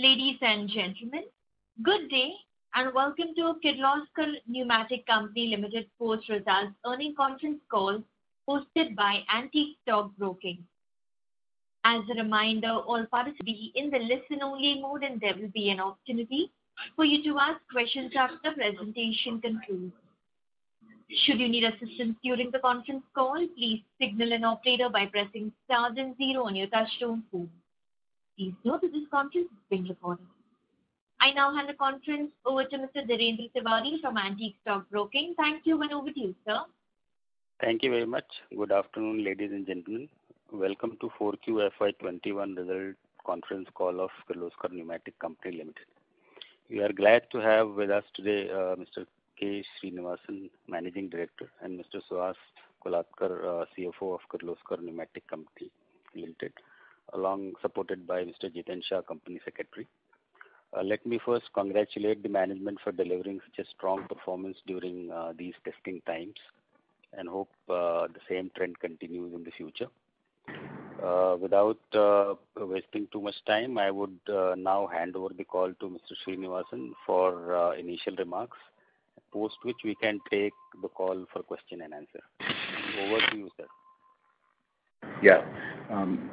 Ladies and gentlemen, good day, and welcome to Kirloskar Pneumatic Company Limited post-results earnings conference call hosted by Antique Stock Broking. As a reminder, all participants will be in the listen-only mode, and there will be an opportunity for you to ask questions after the presentation concludes. Should you need assistance during the conference call, please signal an operator by pressing star then zero on your touchtone phone. Please note that this conference is being recorded. I now hand the conference over to Mr. Dhirendra Tiwari from Antique Stock Broking. Thank you, and over to you, sir. Thank you very much. Good afternoon, ladies and gentlemen. Welcome to 4Q FY 2021 result conference call of Kirloskar Pneumatic Company Limited. We are glad to have with us today uh, Mr. K. Srinivasan, Managing Director, and Mr. Suhas Kolhatkar, uh, CFO of Kirloskar Pneumatic Company Limited, along supported by Mr. Jiten Shah, Company Secretary. Uh, let me first congratulate the management for delivering such a strong performance during uh, these testing times and hope uh, the same trend continues in the future. Without wasting too much time, I would now hand over the call to Mr. Srinivasan for initial remarks, post which we can take the call for question and answer. Over to you, sir. Yeah. Um,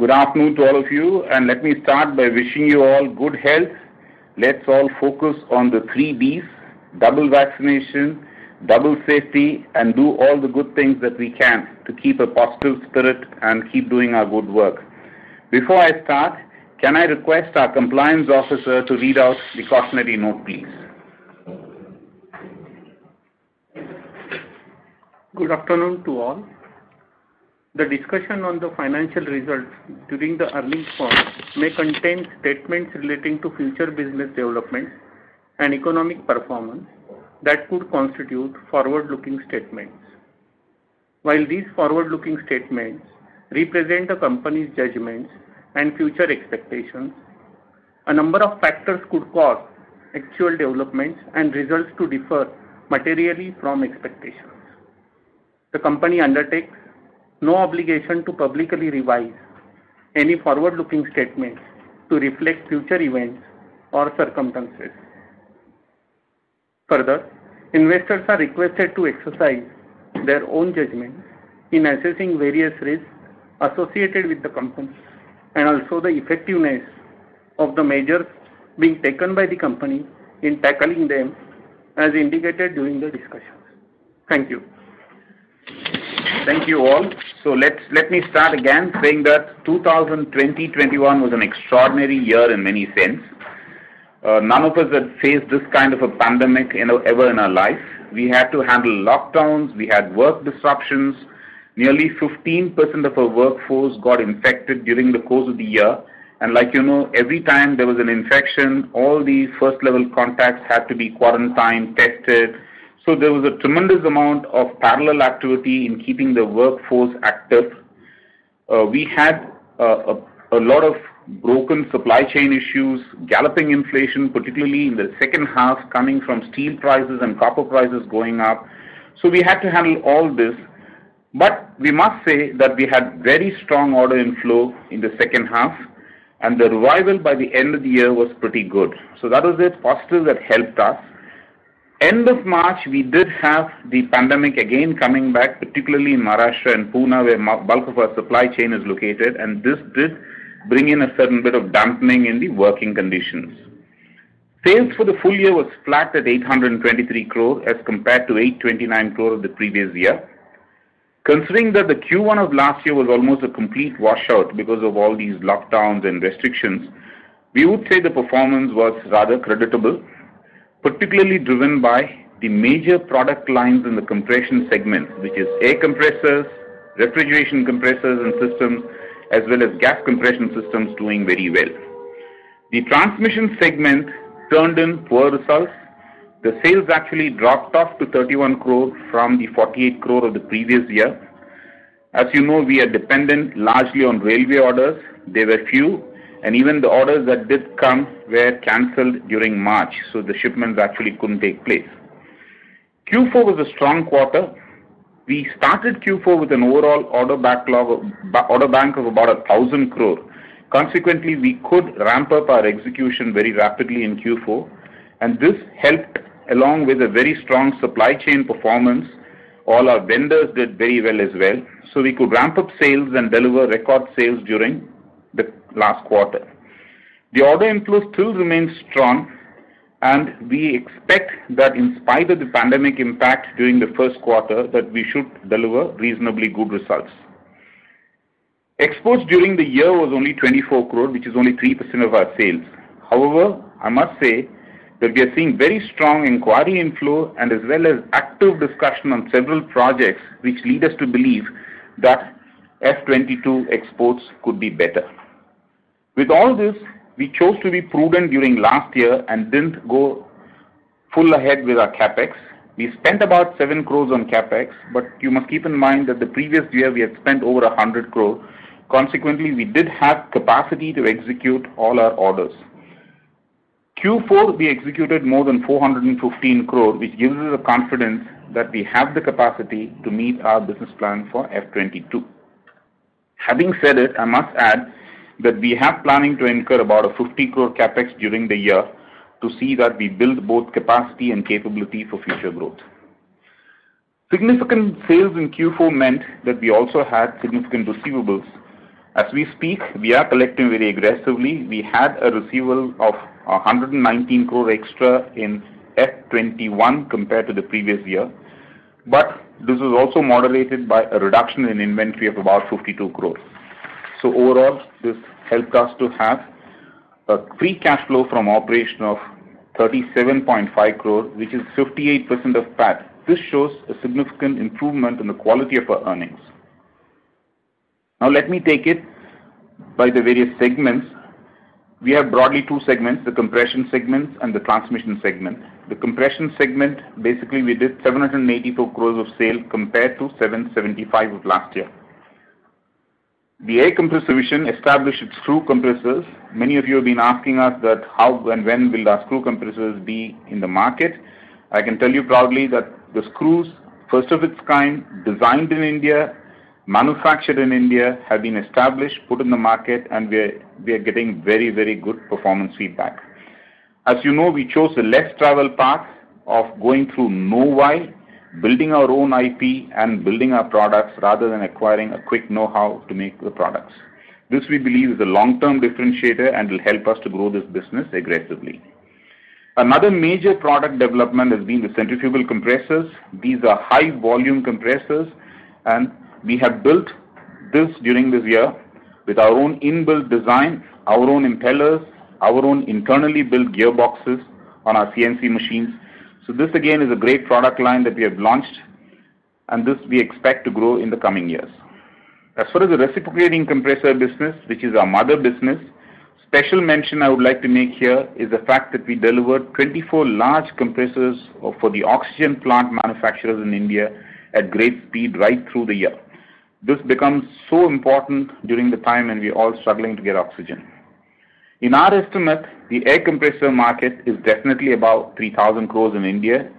Good afternoon to all of you, and let me start by wishing you all good health. Let's all focus on the three Ds, double vaccination, double safety, and do all the good things that we can to keep a positive spirit and keep doing our good work. Before I start, can I request our compliance officer to read out the cautionary note, please? Good afternoon to all. The discussion on the financial results during the earnings call may contain statements relating to future business developments and economic performance that could constitute forward-looking statements. While these forward-looking statements represent the company's judgments and future expectations, a number of factors could cause actual developments and results to differ materially from expectations. The company undertakes no obligation to publicly revise any forward-looking statements to reflect future events or circumstances. Further, investors are requested to exercise their own judgment in assessing various risks associated with the company and also the effectiveness of the measures being taken by the company in tackling them as indicated during the discussions. Thank you. Thank you all. So Let let me start again saying that 2020-2021 was an extraordinary year in many sense. Uh, none of us had faced this kind of a pandemic ever in our life. We had to handle lockdowns. We had work disruptions. Nearly 15% of our workforce got infected during the course of the year. And like you know, every time there was an infection, all the first-level contacts had to be quarantined, tested. So there was a tremendous amount of parallel activity in keeping the workforce active. Uh, we had uh, a lot of broken supply chain issues, galloping inflation, particularly in the second half, coming from steel prices and copper prices going up. So we had to handle all this. But we must say that we had very strong order inflow in the second half, and the revival by the end of the year was pretty good. So that was a positive that helped us. End of March, we did have the pandemic again coming back, particularly in Maharashtra and Pune, where bulk of our supply chain is located, and this did bring in a certain bit of dampening in the working conditions. Sales for the full year was flat at 823 crore as compared to 829 crore of the previous year. Considering that the Q1 of last year was almost a complete washout because of all these lockdowns and restrictions, we would say the performance was rather creditable, particularly driven by the major product lines in the compression segment, which is air compressors, refrigeration compressors and systems, as well as gas compression systems doing very well. The transmission segment turned in poor results. The sales actually dropped off to 31 crore from the 48 crore of the previous year. As you know, we are dependent largely on railway orders. They were few, and even the orders that did come were canceled during March, so the shipments actually couldn't take place. Q4 was a strong quarter. We started Q4 with an overall order backlog, order bank of about 1,000 crore, Consequently, we could ramp up our execution very rapidly in Q4, and this helped along with a very strong supply chain performance. All our vendors did very well as well, so we could ramp up sales and deliver record sales during last quarter. The order inflow still remains strong, and we expect that in spite of the pandemic impact during the first quarter, that we should deliver reasonably good results. Exports during the year was only 24 crore, which is only 3% of our sales. However, I must say that we are seeing very strong inquiry inflow and as well as active discussion on several projects, which lead us to believe that F-22 exports could be better. With all this, we chose to be prudent during last year and didn't go full ahead with our CapEx. We spent about 7 crores on CapEx, but you must keep in mind that the previous year we had spent over 100 crore. Consequently, we did have capacity to execute all our orders. Q4, we executed more than 415 crore, which gives us the confidence that we have the capacity to meet our business plan for F-22. Having said it, I must add that we have planning to incur about a 50 crore CapEx during the year to see that we build both capacity and capability for future growth. Significant sales in Q4 meant that we also had significant receivables. As we speak, we are collecting very aggressively. We had a receivable of 119 crore extra in F-21 compared to the previous year, but this was also moderated by a reduction in inventory of about 52 crores. So overall, this helped us to have a free cash flow from operation of 37.5 crore, which is 58% of PAT. This shows a significant improvement in the quality of our earnings. Now let me take it by the various segments. We have broadly two segments, the compression segment and the transmission segment. The compression segment, basically we did 784 crores of sale compared to 775 of last year. The air compressor division established its screw compressors. Many of you have been asking us that how and when will our screw compressors be in the market. I can tell you proudly that the screws, first of its kind, designed in India, manufactured in India, have been established, put in the market, and we are we are getting very very good performance feedback. As you know, we chose the less traveled path of going through know-why, building our own IP, and building our products rather than acquiring a quick know-how to make the products. This, we believe, is a long-term differentiator and will help us to grow this business aggressively. Another major product development has been the centrifugal compressors. These are high volume compressors, and we have built this during this year with our own inbuilt design, our own impellers, our own internally built gearboxes on our CNC machines. So this again is a great product line that we have launched, and this we expect to grow in the coming years. As far as the reciprocating compressor business, which is our mother business, special mention I would like to make here is the fact that we delivered 24 large compressors for the oxygen plant manufacturers in India at great speed right through the year. This becomes so important during the time when we're all struggling to get oxygen. In our estimate, the air compressor market is definitely about 3,000 crores in India.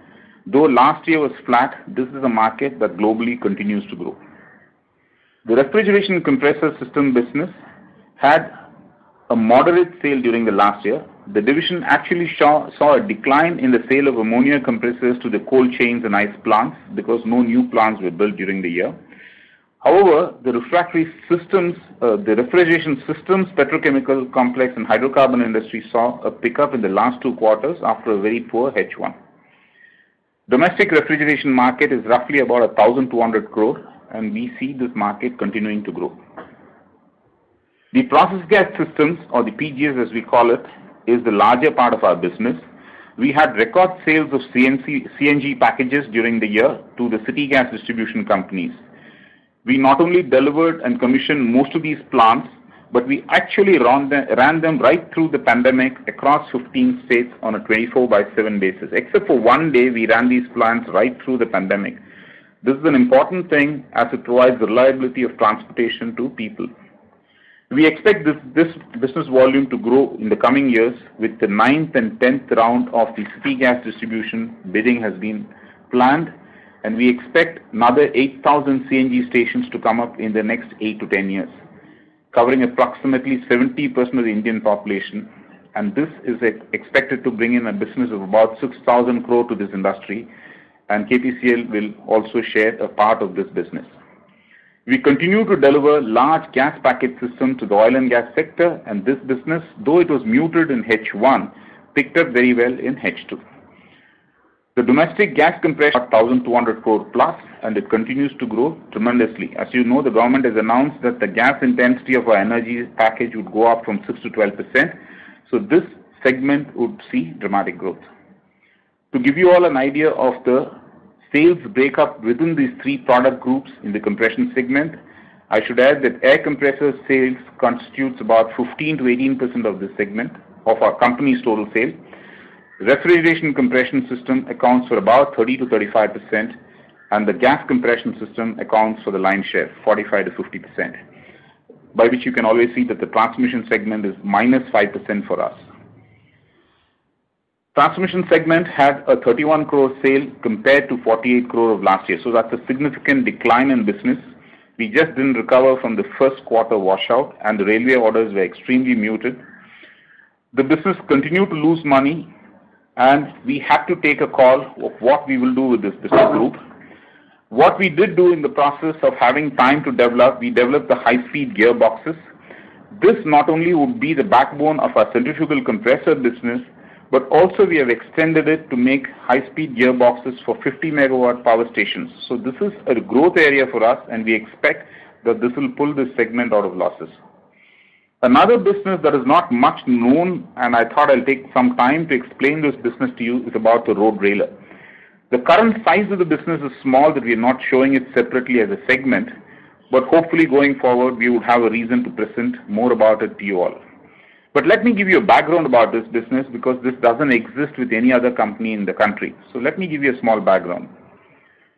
Though last year was flat, this is a market that globally continues to grow. The refrigeration compressor system business had a moderate sale during the last year. The division actually saw saw a decline in the sale of ammonia compressors to the cold chains and ice plants because no new plants were built during the year. However, the refractory systems, uh, the refrigeration systems, petrochemical complex, and hydrocarbon industry saw a pickup in the last two quarters after a very poor H1. Domestic refrigeration market is roughly about 1,200 crore, and we see this market continuing to grow. The process gas systems, or the PGS as we call it, is the larger part of our business. We had record sales of CNG packages during the year to the city gas distribution companies. We not only delivered and commissioned most of these plants, but we actually ran them right through the pandemic across 15 states on a 24 by 7 basis. Except for one day, we ran these plants right through the pandemic. This is an important thing as it provides reliability of transportation to people. We expect this business volume to grow in the coming years with the ninth and 10th round of the city gas distribution bidding has been planned, and we expect another 8,000 CNG stations to come up in the next 8 to 10 years. covering approximately 70% of the Indian population, and this is expected to bring in a business of about 6,000 crore to this industry, and KPCL will also share a part of this business. We continue to deliver large gas package systems to the oil and gas sector, and this business, though it was muted in H1, picked up very well in H2. The domestic gas compression 1,200 crore plus, and it continues to grow tremendously. As you know, the government has announced that the gas intensity of our energy package would go up from 6 to 12 percent so this segment would see dramatic growth. To give you all an idea of the sales breakup within these three product groups in the compression segment, I should add that air compressor sales constitutes about 15 to 18 percent of this segment of our company's total sale. Refrigeration compression system accounts for about 30 to 35 percent, and the gas compression system accounts for the line share, 45 to 50 percent by which you can always see that the transmission segment is minus 5% for us. Transmission segment had a 31 crore sale compared to 48 crore of last year. So that's a significant decline in business. We just didn't recover from the first quarter washout, and the railway orders were extremely muted. The business continued to lose money, and we had to take a call of what we will do with this business group. What we did do in the process of having time to develop, we developed the high-speed gearboxes. This not only would be the backbone of our centrifugal compressor business, but also we have extended it to make high-speed gearboxes for 50 megawatt power stations. So this is a growth area for us, and we expect that this will pull this segment out of losses. Another business that is not much known, and I thought I'll take some time to explain this business to you, is about the road railer. The current size of the business is small that we are not showing it separately as a segment, but hopefully going forward we would have a reason to present more about it to you all. But let me give you a background about this business because this doesn't exist with any other company in the country. So let me give you a small background.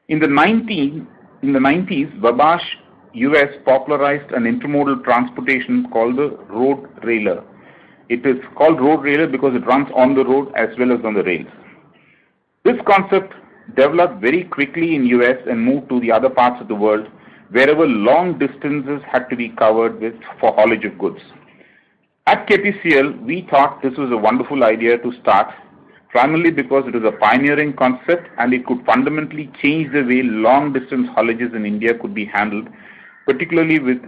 In the 19, in the 90s, Wabash US popularized an intermodal transportation called the road railer. It is called road railer because it runs on the road as well as on the rails. This concept developed very quickly in US and moved to the other parts of the world wherever long distances had to be covered with for haulage of goods. At KPCL, we thought this was a wonderful idea to start, primarily because it is a pioneering concept and it could fundamentally change the way long distance haulages in India could be handled, particularly with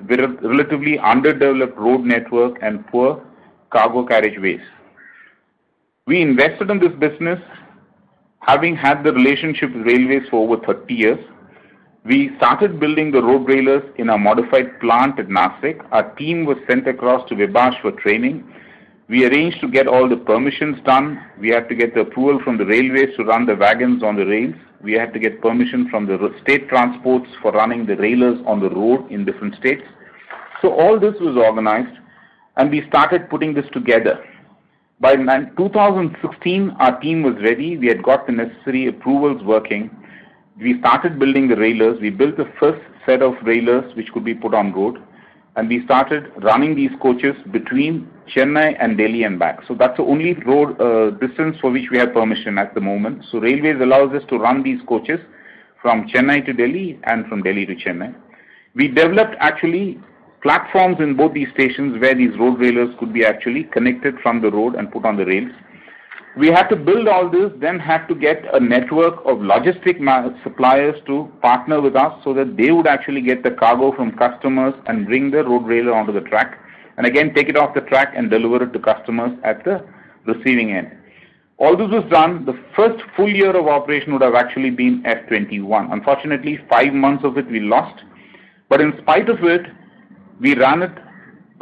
relatively underdeveloped road network and poor cargo carriageways. We invested in this business Having had the relationship with railways for over 30 years, we started building the road railers in a modified plant at Nasik. Our team was sent across to Wabash for training. We arranged to get all the permissions done. We had to get the approval from the railways to run the wagons on the rails. We had to get permission from the state transports for running the railers on the road in different states. So all this was organized and we started putting this together. By 2016, our team was ready. We had got the necessary approvals working. We started building the railers. We built the first set of railers which could be put on road. And we started running these coaches between Chennai and Delhi and back. So that's the only road uh, distance for which we have permission at the moment. So railways allows us to run these coaches from Chennai to Delhi and from Delhi to Chennai. We developed actually platforms in both these stations where these road railers could be actually connected from the road and put on the rails. We had to build all this, then had to get a network of logistic suppliers to partner with us so that they would actually get the cargo from customers and bring the road railer onto the track and again take it off the track and deliver it to customers at the receiving end. All this was done, the first full year of operation would have actually been F21. Unfortunately, five months of it we lost, but in spite of it, we ran it,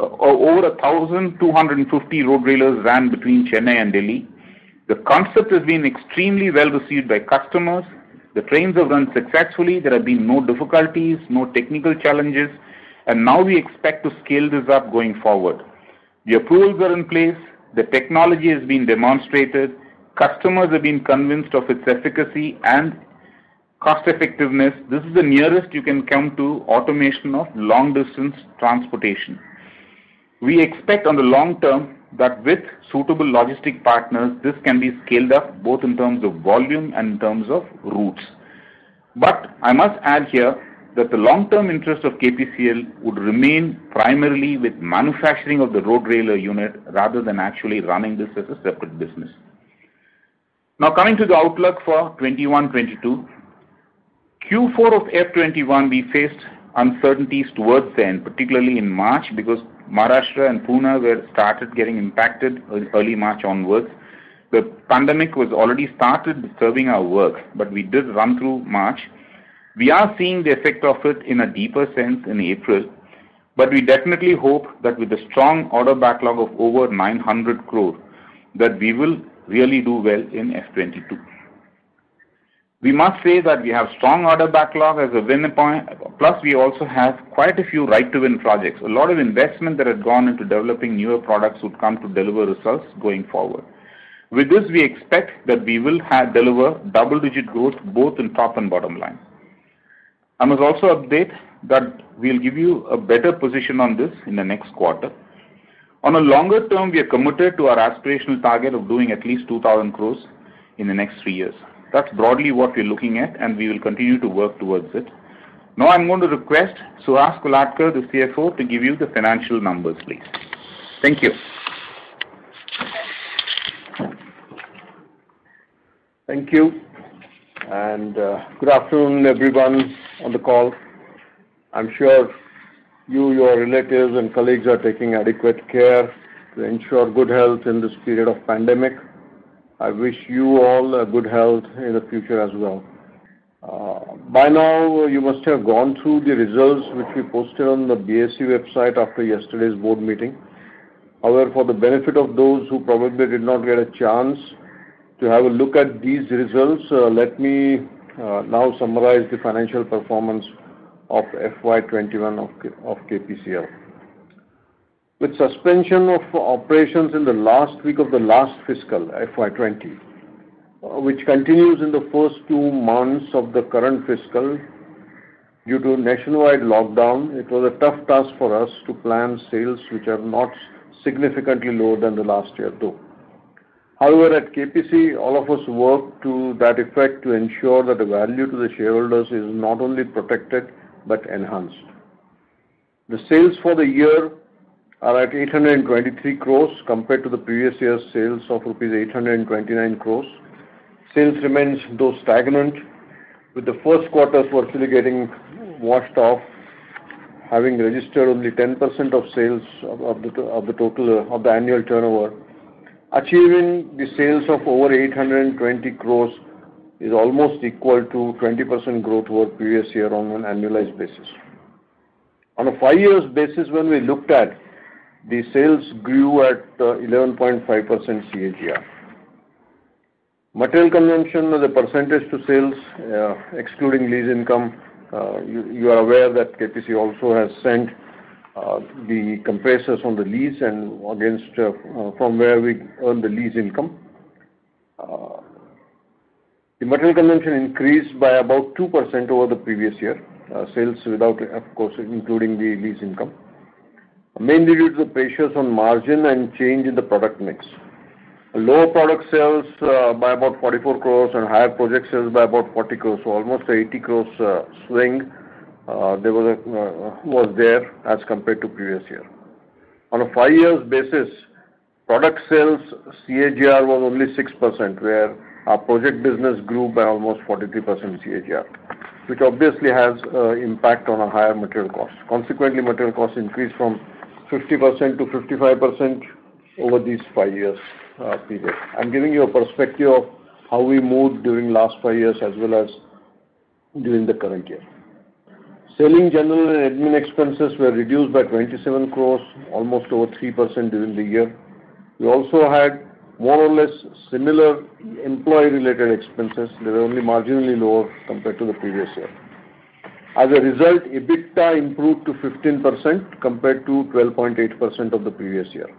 uh, over 1,250 road railers ran between Chennai and Delhi. The concept has been extremely well received by customers. The trains have run successfully. There have been no difficulties, no technical challenges, and now we expect to scale this up going forward. The approvals are in place. The technology has been demonstrated. Customers have been convinced of its efficacy and cost effectiveness, this is the nearest you can come to automation of long distance transportation. We expect on the long term that with suitable logistic partners, this can be scaled up both in terms of volume and in terms of routes. But I must add here that the long-term interest of KPCL would remain primarily with manufacturing of the road railer unit rather than actually running this as a separate business. Now coming to the outlook for 21-22. Q4 of F21, we faced uncertainties towards the end, particularly in March, because Maharashtra and Pune were started getting impacted early March onwards. The pandemic was already started disturbing our work, but we did run through March. We are seeing the effect of it in a deeper sense in April, but we definitely hope that with the strong order backlog of over 900 crore, that we will really do well in F22. We must say that we have strong order backlog as a win point, plus we also have quite a few right to win projects. A lot of investment that had gone into developing newer products would come to deliver results going forward. With this, we expect that we will deliver double-digit growth both in top and bottom line. I must also update that we'll give you a better position on this in the next quarter. On a longer term, we are committed to our aspirational target of doing at least 2,000 crores in the next three years. That's broadly what we're looking at, and we will continue to work towards it. Now I'm going to request Suhas Kolhatkar, the CFO, to give you the financial numbers, please. Thank you. Thank you, and uh, good afternoon, everyone on the call. I'm sure you, your relatives, and colleagues are taking adequate care to ensure good health in this period of pandemic. I wish you all uh, good health in the future as well. Uh, by now, you must have gone through the results which we posted on the BSE website after yesterday's board meeting. However, for the benefit of those who probably did not get a chance to have a look at these results, uh, let me now summarize the financial performance of FY 2021 of KPCL. With suspension of operations in the last week of the last fiscal, FY 2020, uh, which continues in the first two months of the current fiscal due to nationwide lockdown, it was a tough task for us to plan sales which are not significantly lower than the last year, though. However, at KPC, all of us worked to that effect to ensure that the value to the shareholders is not only protected but enhanced. The sales for the year are at 823 crores compared to the previous year's sales of rupees 829 crores. Sales remains, though, stagnant, with the first quarter virtually getting washed off, having registered only 10% of sales of the total of the annual turnover. Achieving the sales of over 820 crores is almost equal to 20% growth over previous year on an annualized basis. On a five years basis, when we looked at, the sales grew at uh, 11.5% CAGR. Material consumption as a percentage to sales, uh, excluding lease income, uh, you are aware that KPC also has sent the compressors on the lease and against from where we earn the lease income. The material consumption increased by about 2% over the previous year. Sales without, of course, including the lease income. Mainly due to the pressures on margin and change in the product mix. Lower product sales uh, by about 44 crores and higher project sales by about 40 crores. So almost 80 crores uh, swing uh, there was was there as compared to previous year. On a five years basis, product sales CAGR was only 6%, where our project business grew by almost 43% CAGR, which obviously has impact on a higher material cost. Consequently, material costs increased from 50% to 55% over these five years uh, period. I'm giving you a perspective of how we moved during last five years as well as during the current year. Selling, general, and admin expenses were reduced by 27 crores, almost over 3% during the year. We also had more or less similar employee-related expenses. They were only marginally lower compared to the previous year. As a result, EBITDA improved to 15% compared to 12.8% of the previous year.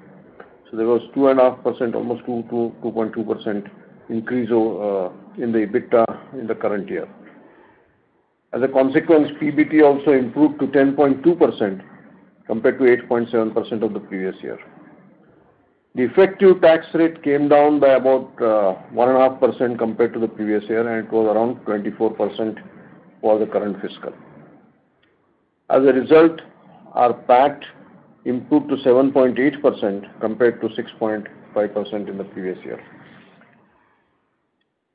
So there was 2.5%, almost 2.2% increase uh, in the EBITDA in the current year. As a consequence, PBT also improved to 10.2% compared to 8.7% of the previous year. The effective tax rate came down by about uh, 1.5% compared to the previous year, and it was around 24% for the current fiscal. As a result, our PAT improved to 7.8% compared to 6.5% in the previous year.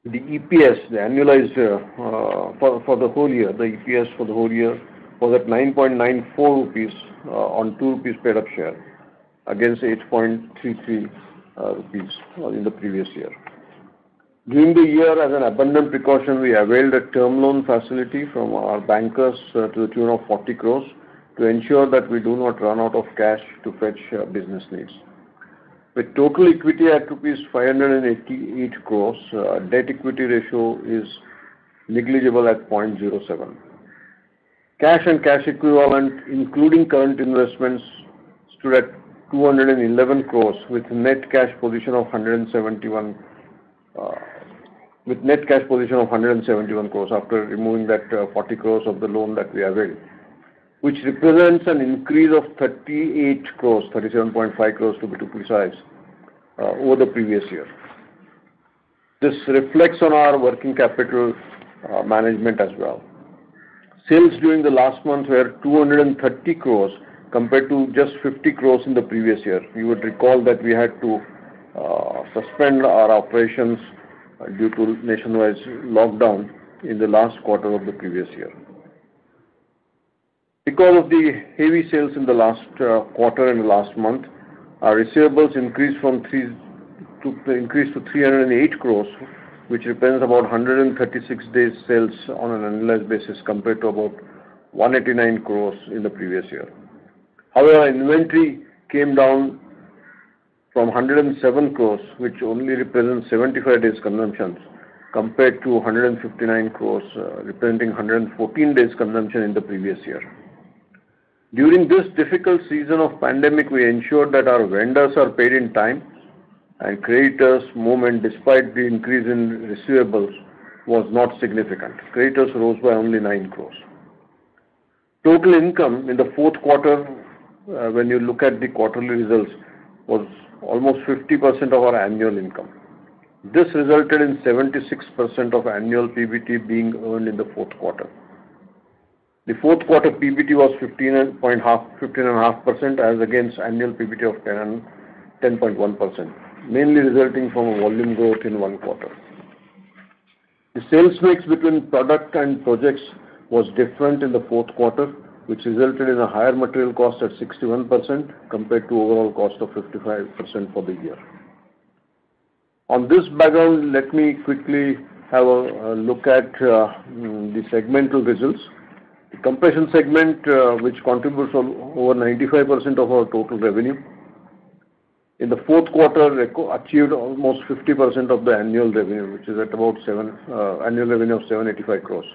The EPS, the annualized uh, for the whole year, the EPS for the whole year was at 9.94 rupees uh, on 2 rupees paid up share against 8.33 uh, rupees in the previous year. During the year, as an abundant precaution, we availed a term loan facility from our bankers uh, to the tune of 40 crores to ensure that we do not run out of cash to fetch uh, business needs. With total equity at rupees 588 crores, uh, debt equity ratio is negligible at 0.07. Cash and cash equivalent, including current investments, stood at 211 crores with net cash position of 171 Uh, crores after removing that uh, 40 crores of the loan that we availed, which represents an increase of 38 crores, 37.5 crores to be precise, uh, over the previous year. This reflects on our working capital management as well. Sales during the last month were 230 crores compared to just 50 crores in the previous year. You would recall that we had to Uh, suspend our operations uh, due to nationwide lockdown in the last quarter of the previous year. Because of the heavy sales in the last uh, quarter and the last month, our receivables increased to 308 crores, which represents about 136 days sales on an annualized basis compared to about 189 crores in the previous year. However, inventory came down from 107 crores, which only represents 75 days consumption, compared to 159 crores, uh, representing 114 days consumption in the previous year. During this difficult season of pandemic, we ensured that our vendors are paid in time and creditors movement, despite the increase in receivables, was not significant. Creditors rose by only 9 crores. Total income in the fourth quarter, uh, when you look at the quarterly results, was almost 50% of our annual income. This resulted in 76% of annual PBT being earned in the fourth quarter. The fourth quarter PBT was 15.5% as against annual PBT of 10.1%, mainly resulting from a volume growth in one quarter. The sales mix between product and projects was different in the fourth quarter, which resulted in a higher material cost at 61% compared to overall cost of 55% for the year. On this background, let me quickly have a look at mm, the segmental results. The compression segment, uh, which contributes over 95% of our total revenue, in the fourth quarter achieved almost 50% of the annual revenue, which is at about uh, annual revenue of 785 crores,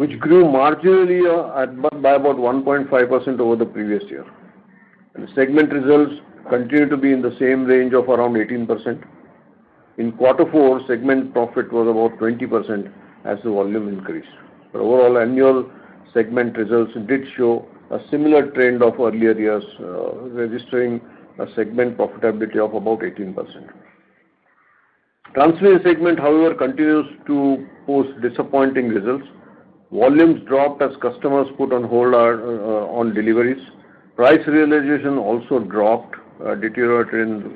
which grew marginally uh, by about 1.5% over the previous year. Segment results continue to be in the same range of around 18%. In quarter four, segment profit was about 20% as the volume increased. Overall annual segment results did show a similar trend of earlier years, uh, registering a segment profitability of about 18%. Transmission segment, however, continues to post disappointing results. Volumes dropped as customers put on hold uh, uh, on deliveries. Price realization also dropped, uh, deteriorated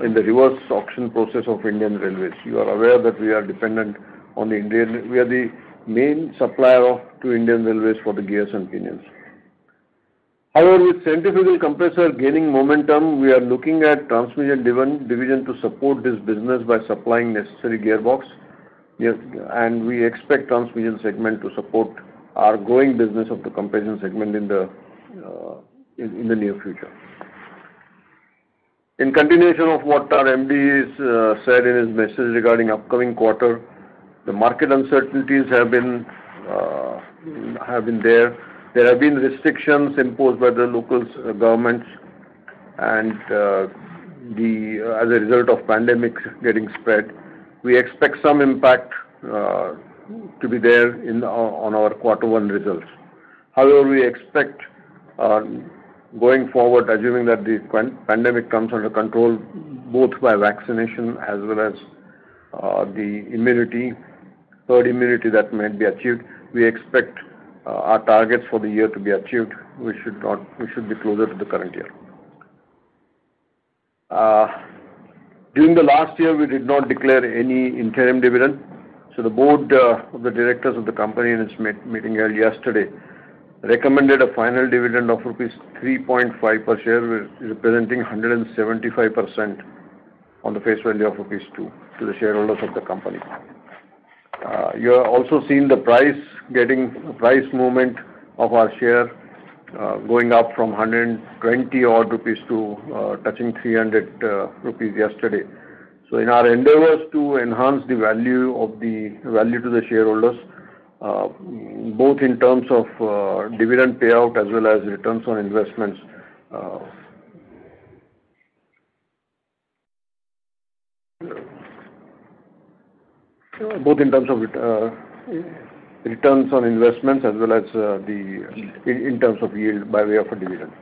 in the reverse auction process of Indian Railways. You are aware that we are dependent on the Indian. We are the main supplier of to Indian Railways for the gears and pinions. However, with centrifugal compressor gaining momentum, we are looking at transmission division to support this business by supplying necessary gearbox. We expect transmission segment to support our growing business of the compression segment in the uh, in the near future. In continuation of what our MD has uh, said in his message regarding upcoming quarter, the market uncertainties have been uh have been there. There have been restrictions imposed by the local uh, governments and the as a result of pandemic getting spread. We expect some impact uh, to be there in uh, on our quarter one results. However, we expect, um, going forward, assuming that the pandemic comes under control, both by vaccination as well as uh, the immunity, herd immunity that might be achieved, we expect our targets for the year to be achieved, we should not we should be closer to the current year. During the last year, we did not declare any interim dividend. So the board uh, of the directors of the company in its meeting held yesterday recommended a final dividend of rupees 3.5 per share, representing 175% on the face value of rupees 2 to the shareholders of the company. Uh, you have also seen the price getting price movement of our share Uh, going up from 120 odd rupees to uh, touching 300 uh, rupees yesterday. So in our endeavors to enhance the value of the value to the shareholders, both in terms of dividend payout as well as returns on investments. Both in terms of returns on investments as well as uh, the in terms of yield by way of a dividend.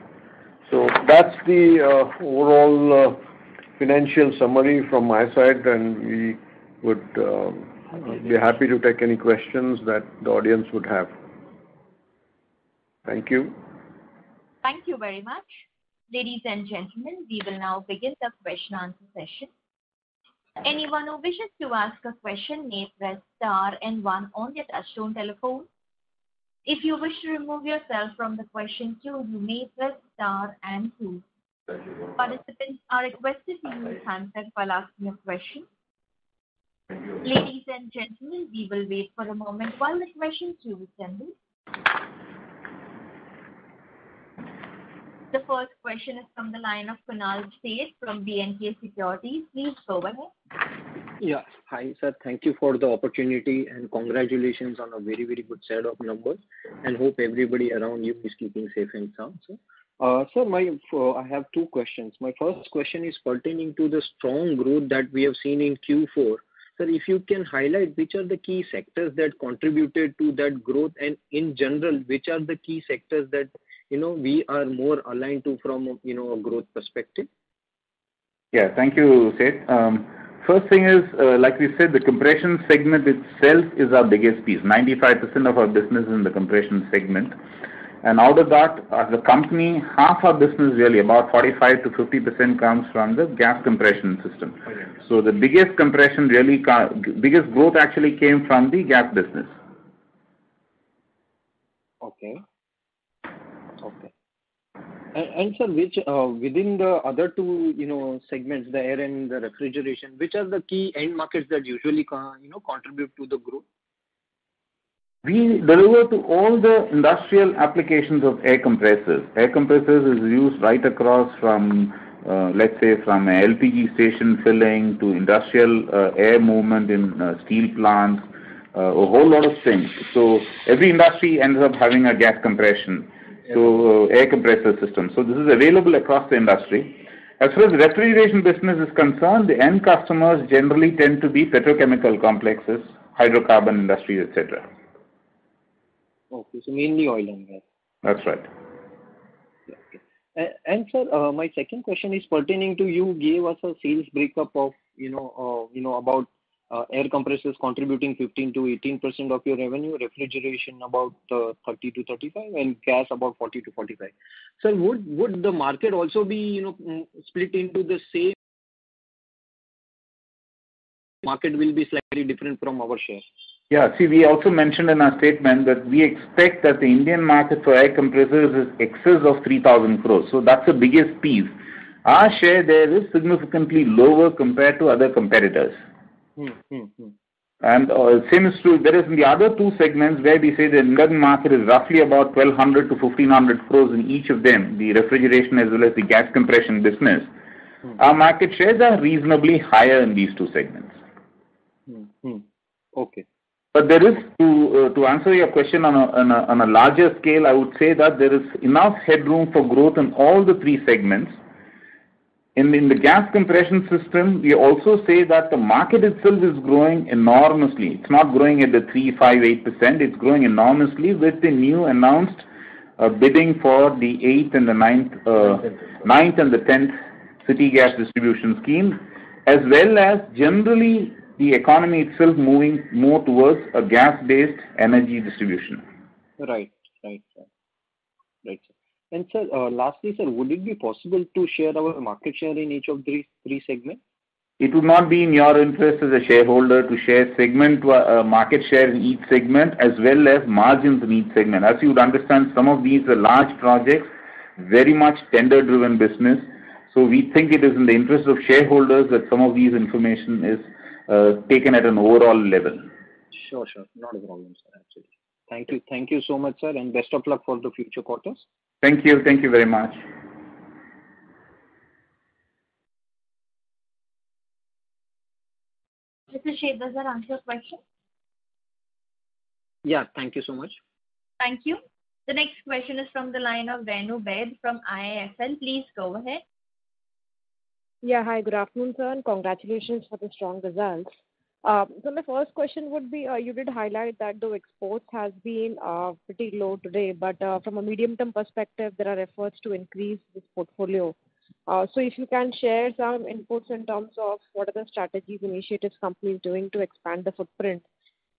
So that's the uh, overall uh, financial summary from my side, and we would be happy to take any questions that the audience would have. Thank you. Thank you very much. Ladies and gentlemen, we will now begin the question answer session. Anyone who wishes to ask a question may press star and one on their touchtone telephone. If you wish to remove yourself from the question queue, you may press star and two. Participants are requested to use handset while asking a question. Ladies and gentlemen, we will wait for a moment while the question queue assembles. The first question is from the line of Kunal Sheth from B&K Securities. Please go ahead. Yeah. Hi, sir. Thank you for the opportunity, and congratulations on a very very good set of numbers, and hope everybody around you is keeping safe and sound, sir. Uh, sir, uh, I have two questions. My first question is pertaining to the strong growth that we have seen in Q4. Sir, if you can highlight which are the key sectors that contributed to that growth, and in general, which are the key sectors that you know we are more aligned to from you know a growth perspective? Yeah. Thank you, Sheth. Um, First thing is, uh, like we said, the compression segment itself is our biggest piece. 95% of our business is in the compression segment. And out of that, as a company, half our business, really about 45%-50%, comes from the gas compression system. Okay. The biggest compression really biggest growth actually came from the gas business. Okay. And sir, which uh, within the other two you know, segments, the air and the refrigeration, which are the key end markets that usually uh, you know, contribute to the growth? We deliver to all the industrial applications of air compressors. Air compressors is used right across from, uh, let's say, from LPG station filling to industrial air movement in steel plants, a whole lot of things. So every industry ends up having a gas compression, so uh, air compressor system. So this is available across the industry. As far as the refrigeration business is concerned, the end customers generally tend to be petrochemical complexes, hydrocarbon industries, etc. Okay. So Mainly oil and gas. That's right. Okay. Sir, uh, my second question is pertaining to, you gave us a sales breakup of you know, uh, you know, about air compressors contributing 15%-18% of your revenue, refrigeration about 30%-35%, and gas about 40%-45%. Sir, would the market also be you know, mm split into the same market will be slightly different from our share? Yeah. See, we also mentioned in our statement that we expect that the Indian market for air compressors is excess of 3,000 crores. So that's the biggest piece. Our share there is significantly lower compared to other competitors. Hmm, hmm, hmm. And uh, same is true, there is in the other two segments where we say the Indian market is roughly about 1,200 crores-1,500 crores in each of them, the refrigeration as well as the gas compression business. Our market shares are reasonably higher in these two segments. Okay. But there is to uh, to answer your question on a on a larger scale, I would say that there is enough headroom for growth in all the three segments. In the gas compression system, we also say that the market itself is growing enormously. It's not growing at the 3%, 5%, 8%. It's growing enormously with the new announced uh, bidding for the eighth and the ninth uh, and the 10th city gas distribution scheme, as well as generally the economy itself moving more towards a gas-based energy distribution. Right. Right, sir. And sir, uh, lastly, sir, would it be possible to share our market share in each of these three segments? It would not be in your interest as a shareholder to share segment uh, uh, market share in each segment as well as margins in each segment. As you would understand, some of these are large projects, very much tender-driven business. So we think it is in the interest of shareholders that some of these information is taken at an overall level. Sure, sure. Not a problem, sir. Absolutely. Thank you. Thank you so much, sir, and best of luck for the future quarters. Thank you. Thank you very much. Mr. Sheth, does that answer your question? Yeah. Thank you so much. Thank you. The next question is from the line of Renu Baid from IIFL. Please go ahead. Yeah. Hi, good afternoon, sir, and congratulations for the strong results. My first question would be, you did highlight that the exports has been pretty low today, but from a medium-term perspective, there are efforts to increase this portfolio. Uh so if you can share some inputs in terms of what are the strategies, initiatives company is doing to expand the footprint.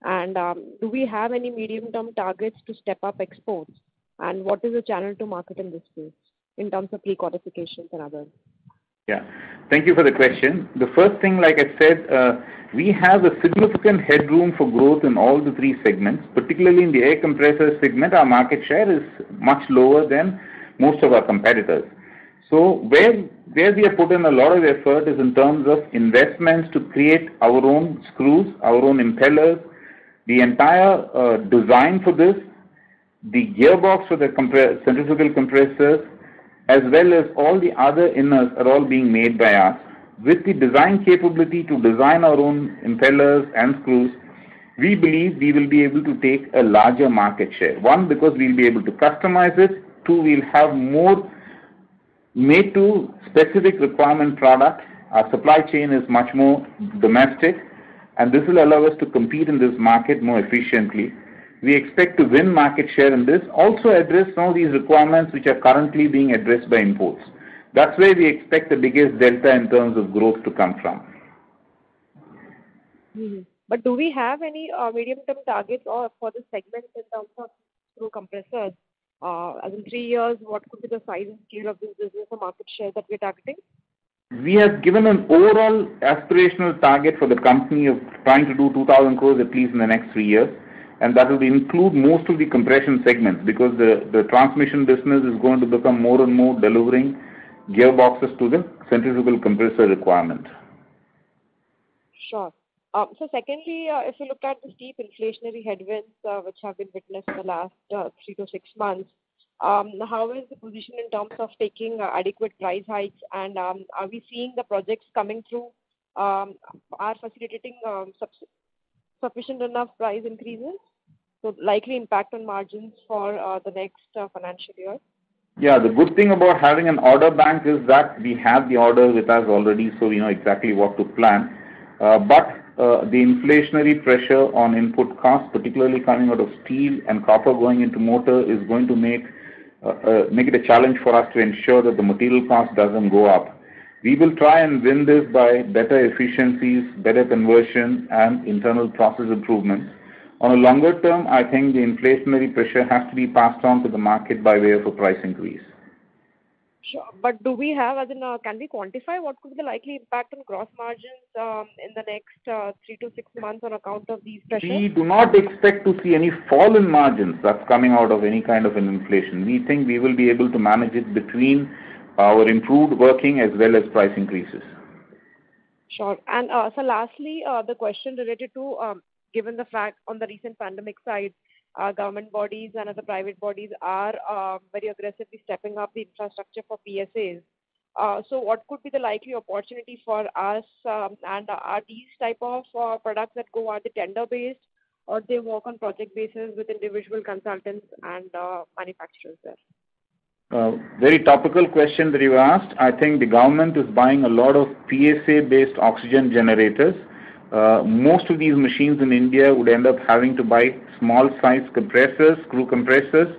And um do we have any medium-term targets to step up exports? And what is the channel to market in this space in terms of pre-qualifications and others? Yeah. Thank you for the question. The first thing, like I said, uh, we have a significant headroom for growth in all the three segments, particularly in the air compressor segment, our market share is much lower than most of our competitors. So where where we have put in a lot of effort is in terms of investments to create our own screws, our own impellers, the entire uh, design for this, the gearbox for the centrifugal compressors, as well as all the other inners are all being made by us. With the design capability to design our own impellers and screws, we believe we will be able to take a larger market share. One, because we'll be able to customize it. Two, we'll have more made to specific requirement products. Our supply chain is much more domestic, and this will allow us to compete in this market more efficiently. We expect to win market share in this, also address some of these requirements which are currently being addressed by imports. That's where we expect the biggest delta in terms of growth to come from. Mm-hmm. But do we have any uh, medium-term targets or for the segment in terms of screw compressors? Uh, as in three years, what could be the size and scale of this business or market share that we're targeting? We have given an overall aspirational target for the company of trying to do 2,000 crores at least in the next three years, and that will include most of the compression segments because the transmission business is going to become more and more delivering gearboxes to the centrifugal compressor requirement. Sure. Um so secondly, uh, if you look at the steep inflationary headwinds uh, which have been witnessed in the last uh, three to six months, um, how is the position in terms of taking adequate price hikes? And um, are we seeing the projects coming through um, are facilitating sufficient enough price increases? So likely impact on margins for uh, the next uh, financial year. Yeah. The good thing about having an order bank is that we have the order with us already, so we know exactly what to plan. Uh, but the inflationary pressure on input costs, particularly coming out of steel and copper going into motor, is going to make it a challenge for us to ensure that the material cost doesn't go up. We will try and win this by better efficiencies, better conversion, and internal process improvements. On a longer term, I think the inflationary pressure has to be passed on to the market by way of a price increase. Sure. But do we have, as in, uh, can we quantify what could be the likely impact on gross margins um, in the next uh, three to six months on account of these pressures? We do not expect to see any fall in margins that's coming out of any kind of an inflation. We think we will be able to manage it between our improved working as well as price increases. Sure. Uh, Sir, lastly, the question related to, um, given the fact on the recent pandemic side, government bodies and other private bodies are uh, very aggressively stepping up the infrastructure for PSAs. Uh, so, what could be the likely opportunity for us? Um, and are these type of uh, products that go on the tender-based, or they work on project basis with individual consultants and uh, manufacturers there? Very topical question that you asked. I think the government is buying a lot of PSA-based oxygen generators. Uh, most of these machines in India would end up having to buy small size compressors, screw compressors.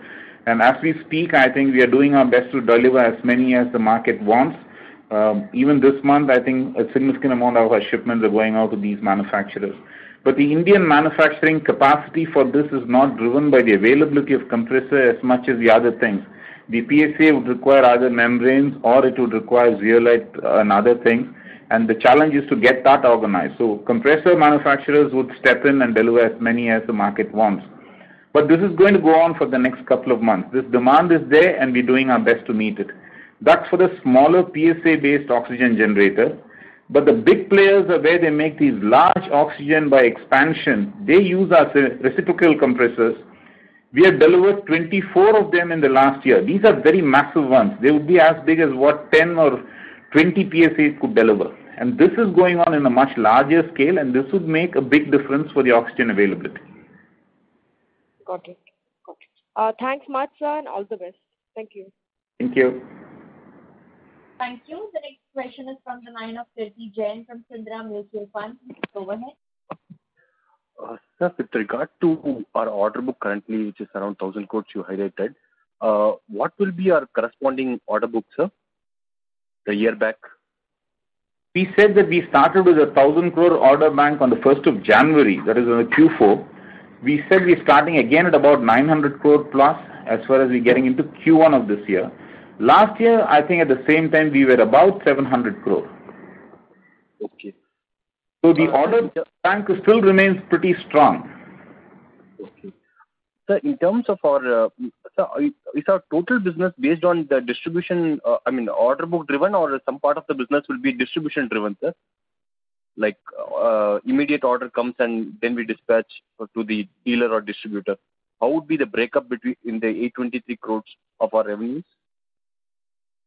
And as we speak, I think we are doing our best to deliver as many as the market wants. Um, even this month, I think a significant amount of our shipments are going out to these manufacturers. but the Indian manufacturing capacity for this is not driven by the availability of compressor as much as the other things. The PSA would require either membranes or it would require zeolite uh, and other things, and the challenge is to get that organized. So compressor manufacturers would step in and deliver as many as the market wants. But this is going to go on for the next couple of months. This demand is there, and we're doing our best to meet it. That's for the smaller PSA-based oxygen generator. But the big players are where they make these large oxygen by expansion. They use our reciprocal compressors. We have delivered 24 of them in the last year. These are very massive ones. They would be as big as what 10 or 20 PSAs could deliver. And this is going on in a much larger scale, and this would make a big difference for the oxygen availability. Got it. Got it. Uh, Thanks much, sir, and all the best. Thank you. Thank you. Thank you. The next question is from the line of Kirti Jain from Sundaram Mutual Fund. Go ahead. Uh, Sir, with regard to our order book currently, which is around 1,000 crores you highlighted, uh, what will be our corresponding order book, sir, the year back? We said that we started with a 1,000 crore order bank on the 1st of January. That is on the Q4. We said we're starting again at about 900 crore plus as far as we're getting into Q1 of this year. Last year, I think at the same time, we were about 700 crore. Okay. So the uh, order bank still remains pretty strong. Okay. Sir, in terms of our uh, is our total business based on the distribution, uh, I mean, order book driven, or some part of the business will be distribution driven, sir? Like uh, immediate order comes and then we dispatch to the dealer or distributor. How would be the breakup between in the 823 crores of our revenues?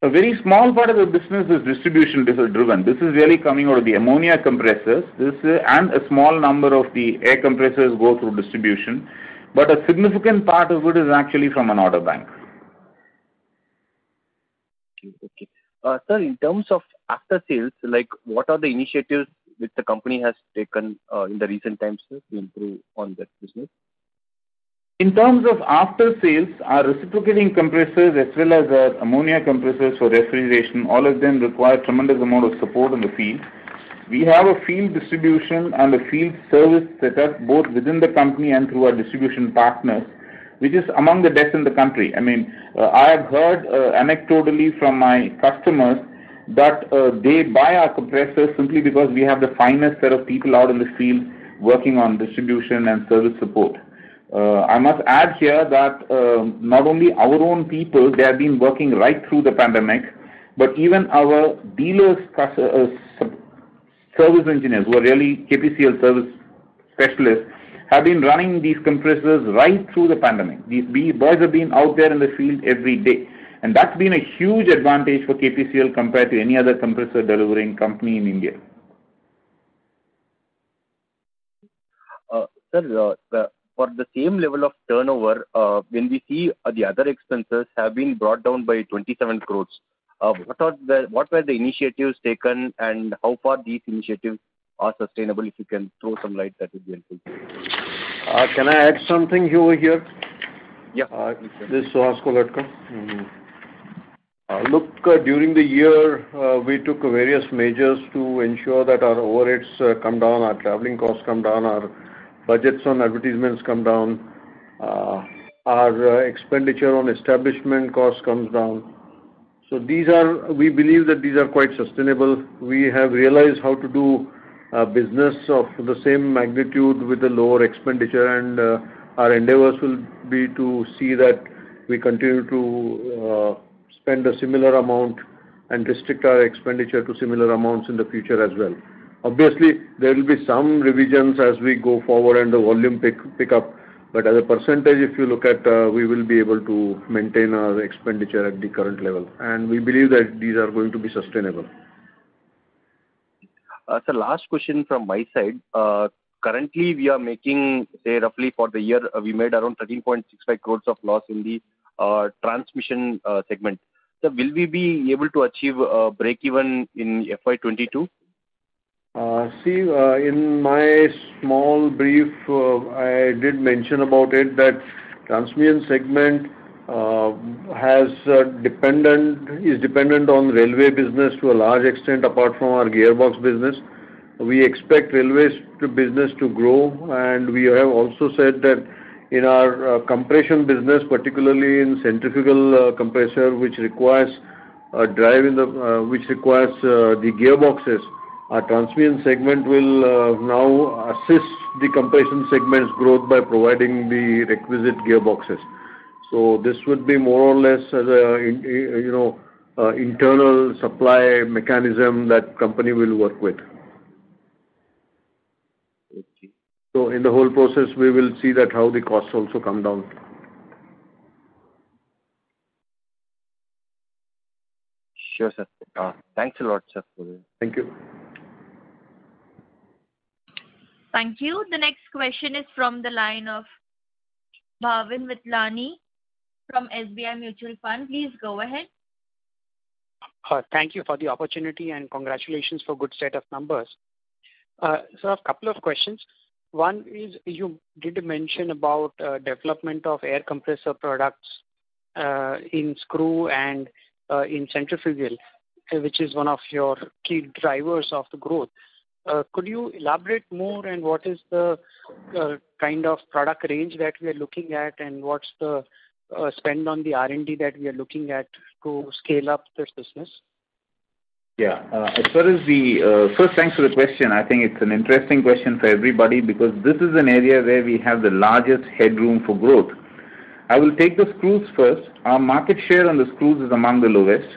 A very small part of the business is distribution driven. This is really coming out of the ammonia compressors. This and a small number of the air compressors go through distribution. But a significant part of it is actually from an order bank. Okay. Uh, sir, in terms of after sales, like what are the initiatives which the company has taken uh, in the recent times to improve on that business? In terms of after sales, our reciprocating compressors as well as our ammonia compressors for refrigeration, all of them require tremendous amount of support in the field. We have a field distribution and a field service setup both within the company and through our distribution partners, which is among the best in the country. I mean, uh, I have heard uh, anecdotally from my customers that uh, they buy our compressors simply because we have the finest set of people out in the field working on distribution and service support. I must add here that um, not only our own people, they have been working right through the pandemic, but even our dealers' service engineers, who are really KPCL service specialists, have been running these compressors right through the pandemic. These boys have been out there in the field every day. And that's been a huge advantage for KPCL compared to any other compressor delivering company in India. Uh, sir, uh, for the same level of turnover, uh, when we see the other expenses have been brought down by 27 crores, Uh, what were the initiatives taken and how far these initiatives are sustainable? If you can throw some light, that would be helpful. Uh, can I add something over here? Yeah. Uh, this is Suhas Kolhatkar. Mm-hmm. Look, during the year, we took various measures to ensure that our overheads come down, our traveling costs come down, our budgets on advertisements come down, our expenditure on establishment costs comes down. So these are we believe that these are quite sustainable. We have realized how to do uh, business of the same magnitude with a lower expenditure, and uh, our endeavors will be to see that we continue to uh, spend a similar amount and restrict our expenditure to similar amounts in the future as well. Obviously, there will be some revisions as we go forward and the volume pick up, as a percentage, if you look at, uh, we will be able to maintain our expenditure at the current level. And we believe that these are going to be sustainable. Uh, sir, last question from my side. Uh, currently, we are making, say, roughly for the year, we made around 13.65 crores of loss in the transmission segment. Sir, will we be able to achieve break-even in FY22? Uh, see, uh, in my small brief, uh, I did mention about it that transmission segment uh has uh dependent is dependent on railway business to a large extent apart from our gearbox business. we expect railways business to grow, and we have also said that in our compression business, particularly in centrifugal compressor, which requires driving the which requires the gearboxes, our transmission segment will uh, now assist the compression segment's growth by providing the requisite gearboxes. So this would be more or less as an internal supply mechanism that company will work with. Okay. In the whole process, we will see that how the costs also come down. Sure, sir. Uh, thanks a lot, sir. Thank you. Thank you. The next question is from the line of Bhavin Vithlani from SBI Mutual Fund. Please go ahead. Uh, thank you for the opportunity, and congratulations for good set of numbers. Uh, Sir, a couple of questions. One is, you did mention about uh, development of air compressor products in screw and in centrifugal, which is one of your key drivers of the growth. Uh, could you elaborate more on what is the uh, kind of product range that we are looking at, and what's the uh, spend on the R&D that we are looking at to scale up this business? Yeah. As far as the First, thanks for the question. I think it's an interesting question for everybody because this is an area where we have the largest headroom for growth. I will take the screws first. Our market share on the screws is among the lowest.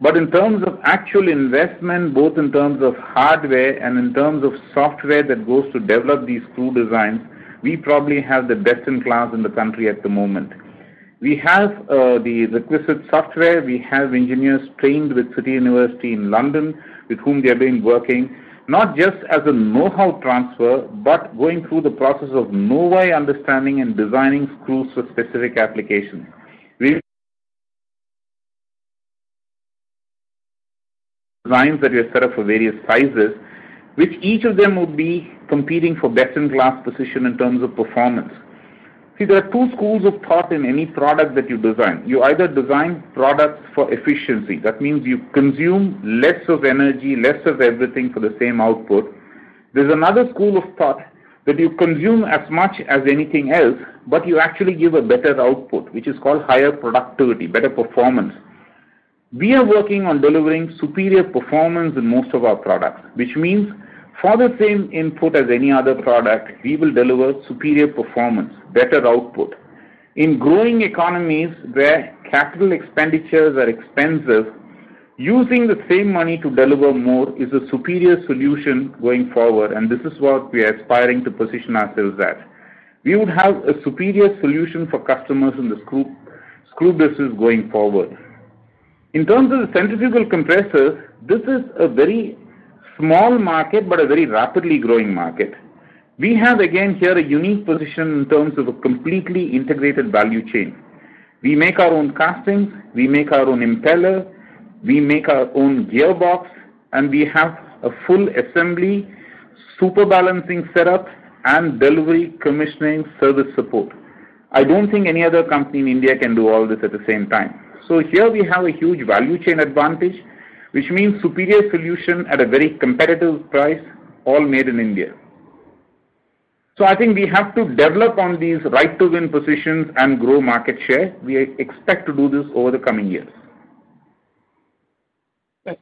But in terms of actual investment, both in terms of hardware and in terms of software that goes to develop these screw designs, we probably have the best in class in the country at the moment. We have uh, the requisite software. We have engineers trained with City University in London, with whom we have been working, not just as a know-how transfer, but going through the process of know-why understanding and designing screws for specific applications. Designs that we have set up for various sizes, which each of them would be competing for best-in-class position in terms of performance. See, there are two schools of thought in any product that you design. You either design products for efficiency. That means you consume less of energy, less of everything for the same output. There's another school of thought that you consume as much as anything else, but you actually give a better output, which is called higher productivity, better performance. We are working on delivering superior performance in most of our products, which means for the same input as any other product, we will deliver superior performance, better output. In growing economies where capital expenditures are expensive, using the same money to deliver more is a superior solution going forward, and this is what we are aspiring to position ourselves at. We would have a superior solution for customers in the screw business going forward. In terms of the centrifugal compressors, this is a very small market, but a very rapidly growing market. We have, again, here a unique position in terms of a completely integrated value chain. We make our own castings, we make our own impeller, we make our own gearbox, and we have a full assembly, super balancing setup, and delivery, commissioning, service support. I don't think any other company in India can do all this at the same time. So here we have a huge value chain advantage, which means superior solution at a very competitive price, all made in India. So I think we have to develop on these right to win positions and grow market share. We expect to do this over the coming years.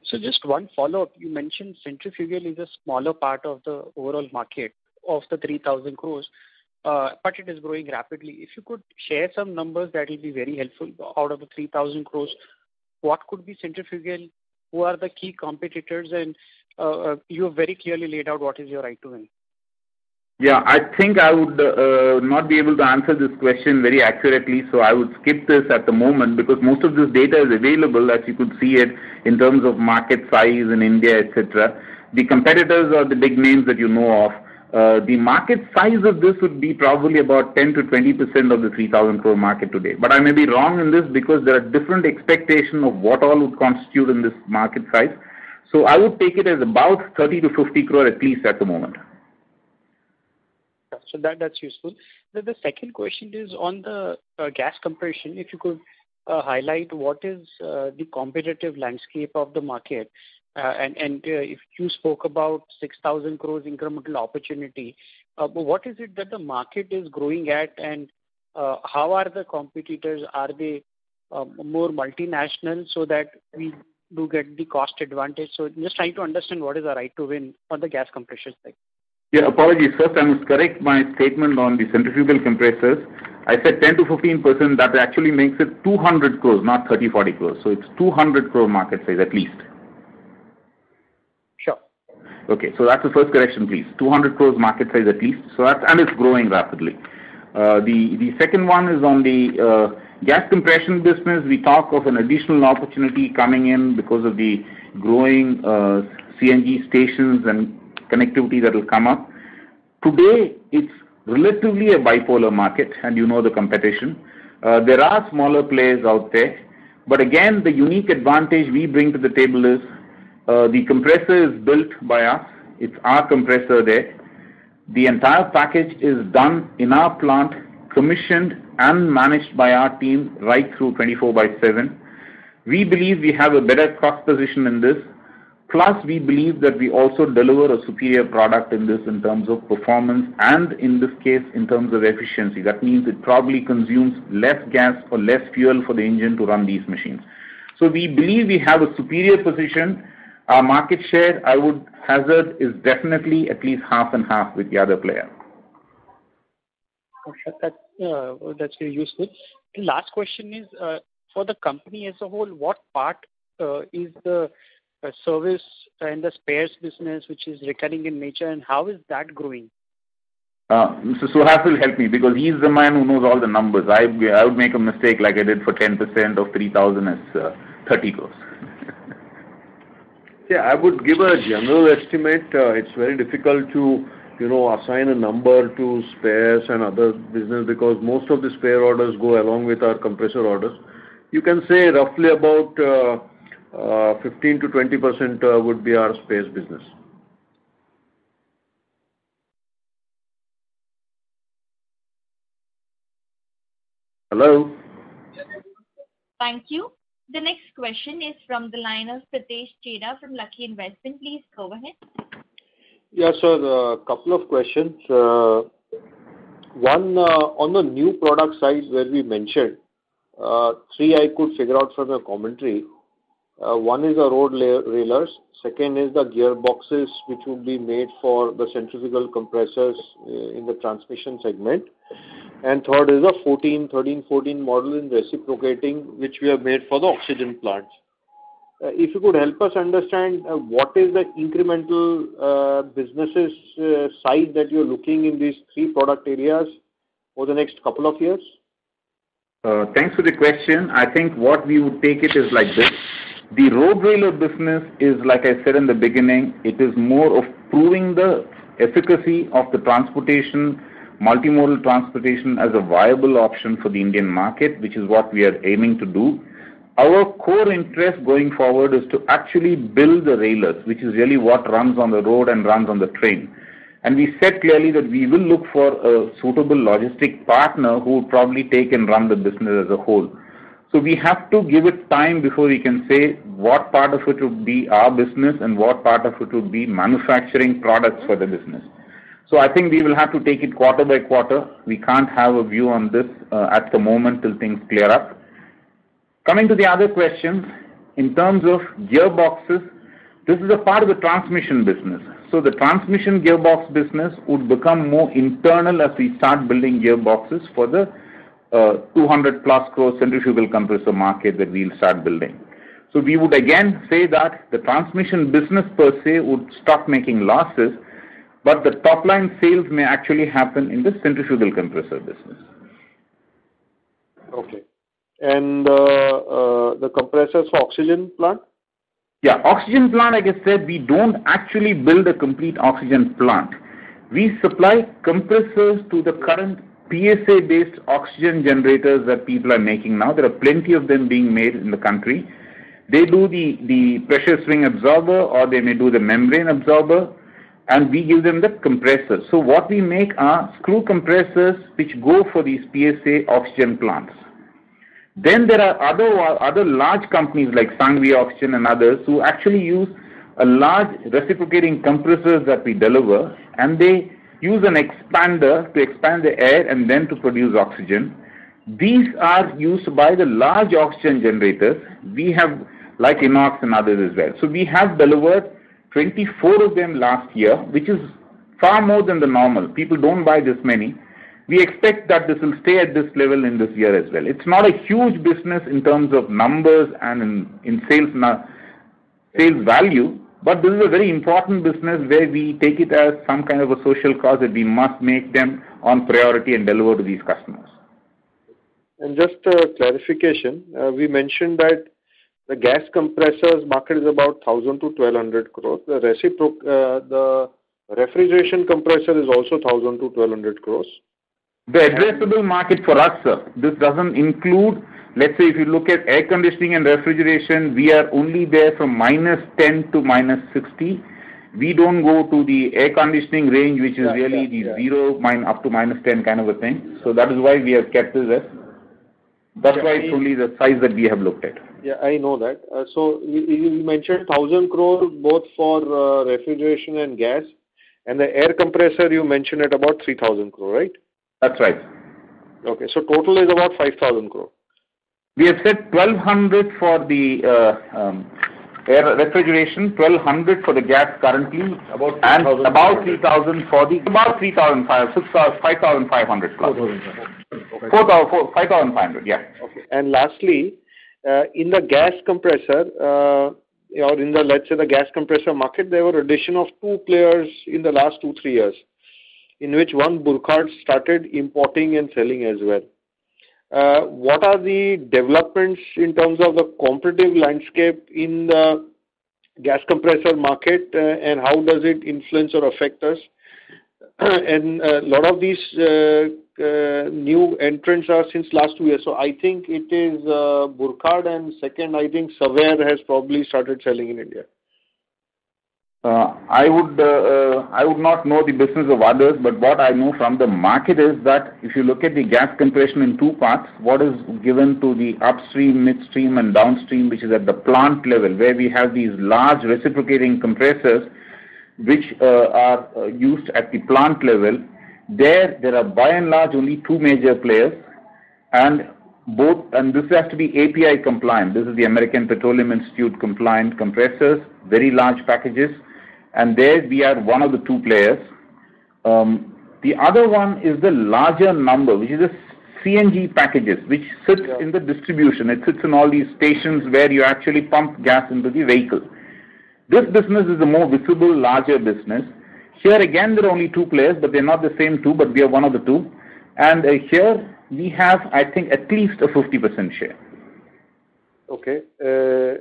So just one follow-up. You mentioned centrifugal is a smaller part of the overall market of the 3,000 crore, Uh, but it is growing rapidly. If you could share some numbers, that will be very helpful. Out of the 3,000 crores, what could be centrifugal? Who are the key competitors? And uh, uh, you have very clearly laid out what is your right to win. Yeah, I think I would not be able to answer this question very accurately, so I would skip this at the moment because most of this data is available, as you could see it, in terms of market size in India, etc. The competitors are the big names that you know of. Uh, the market size of this would be probably about 10%-20% of the 3,000 crore market today. But I may be wrong in this because there are different expectations of what all would constitute in this market size. So I would take it as about 30 crore-50 crore at least at the moment. So that that's useful. The second question is on the uh, gas compression. If you could uh, highlight what is the competitive landscape of the market, Uh, and uh, if you spoke about 6,000 crores incremental opportunity, uh, what is it that the market is growing at, and how are the competitors? Are they um, more multinational so that we do get the cost advantage? So just trying to understand what is the right to win on the gas compressor side. Yeah, apologies. First, I must correct my statement on the centrifugal compressors. I said 10%-15%. That actually makes it 200 crores, not 30 crores, 40 crores. So, it's 200 crore market size at least. Sure. so That's the first correction, please. 200 crores market size at least. So that's and it's growing rapidly. Uh, the second one is on the uh, gas compression business. We talk of an additional opportunity coming in because of the growing uh, CNG stations and connectivity that will come up. Today, it's relatively a bipolar market, and you know the competition. There are smaller players out there. But again, the unique advantage we bring to the table is Uh, the compressor is built by us. It's our compressor there. The entire package is done in our plant, commissioned and managed by our team right through 24 by seven. We believe we have a better cost position in this. Plus, we believe that we also deliver a superior product in this in terms of performance and in this case, in terms of efficiency. That means it probably consumes less gas or less fuel for the engine to run these machines. So we believe we have a superior position. Our market share, I would hazard, is definitely at least half and half with the other player. Okay. Uh, that's very useful. The last question is, uh, for the company as a whole, what part uh, is the service and the spares business, which is recurring in nature, and how is that growing? Mr. Suhas will help me because he's the man who knows all the numbers. I I would make a mistake like I did for 10% of 3,000 as 30 crores. Yeah, I would give a general estimate. Uh, it's very difficult to you know, assign a number to spares and other business because most of the spare orders go along with our compressor orders. You can say roughly about uh, uh, 15%-20% would be our spares business. Hello? Thank you. The next question is from the line of Pritesh Chheda from Lucky Investment. Please go ahead. Yeah, sir. A couple of questions. Uh, one, uh, on the new product side where we mentioned, uh, three I could figure out from your commentary. Uh, one is the road railers, second is the gearboxes, which would be made for the centrifugal compressors uh, in the transmission segment, and third is a 13, 14 model in reciprocating, which we have made for the oxygen plants. Uh, if you could help us understand what is the incremental businesses size that you're looking in these three product areas for the next couple of years? Thanks for the question. I think what we would take it is like this. The road railer business is, like I said in the beginning, it is more of proving the efficacy of the transportation, multimodal transportation as a viable option for the Indian market, which is what we are aiming to do. Our core interest going forward is to actually build the railers, which is really what runs on the road and runs on the train. And we said clearly that we will look for a suitable logistic partner who would probably take and run the business as a whole. So we have to give it time before we can say what part of it would be our business and what part of it would be manufacturing products for the business. So I think we will have to take it quarter by quarter. We can't have a view on this uh, at the moment till things clear up. Coming to the other questions, in terms of gearboxes, this is a part of the transmission business. So the transmission gearbox business would become more internal as we start building gearboxes for the 200+ crore centrifugal compressor market that we'll start building. So we would again say that the transmission business per se would stop making losses, but the top-line sales may actually happen in the centrifugal compressor business. Okay. And uh, uh, the compressors for oxygen plant? Yeah. Oxygen plant, like I said, we don't actually build a complete oxygen plant. We supply compressors to the current PSA-based oxygen generators that people are making now. There are plenty of them being made in the country. They do the pressure swing absorber, or they may do the membrane absorber, and we give them the compressors. So what we make are screw compressors which go for these PSA oxygen plants. Then there are other large companies like Sanghvi Oxygen and others who actually use a large reciprocating compressors that we deliver, and they use an expander to expand the air and then to produce oxygen. These are used by the large oxygen generators. We have, like Inox and others as well. So we have delivered 24 of them last year, which is far more than the normal. People don't buy this many. We expect that this will stay at this level in this year as well. It's not a huge business in terms of numbers and in in sales sales value, this is a very important business where we take it as some kind of a social cause that we must make them on priority and deliver to these customers. And just a clarification, uh, we mentioned that the gas compressors market is about thousand to twelve hundred crores. Uh, the refrigeration compressor is also thousand to twelve hundred crores. The addressable market for us, sir, this doesn't include, let's say, if you look at air conditioning and refrigeration, we are only there from -10 to -60. We don't go to the air conditioning range, which is really the zero up to -10 kind of a thing. So that is why we have kept this as. That's why it's only the size that we have looked at. Yeah, I know that. Uh, so you mentioned 1,000 crore both for uh, refrigeration and gas, and the air compressor you mentioned at about 3,000 crore, right? That's right. Okay. So total is about 5,000 crores. We have said 1,200 for the uh, um, air refrigeration, 1,200 for the gas currently, About and about 3,000 for the about 3,500, 5,500 plus. 5,500, yeah. Okay. And lastly, uh, in the gas compressor, uh, or in the, let's say, the gas compressor market, there were addition of two players in the last two, three years, in which one Burckhardt started importing and selling as well. Uh, what are the developments in terms of the competitive landscape in the gas compressor market, uh, and how does it influence or affect us? And a lot of these new entrants are since last two years. So I think it is Burckhardt, and second, I think Savair has probably started selling in India. Uh, I would uh, uh I would not know the business of others, but what I know from the market is that if you look at the gas compression in two parts, what is given to the upstream, midstream, and downstream, which is at the plant level, where we have these large reciprocating compressors which uh, are used at the plant level, there are by and large only two major players, and both and this has to be API compliant. This is the American Petroleum Institute compliant compressors, very large packages, and there we are one of the two players. Um, the other one is the larger number, which is the CNG packages, which sits in the distribution. It sits in all these stations where you actually pump gas into the vehicle. This business is a more visible, larger business. Here again, there are only two players, but they're not the same two, but we are one of the two. And uh, here we have, I think, at least a 50% share. Okay. Uh,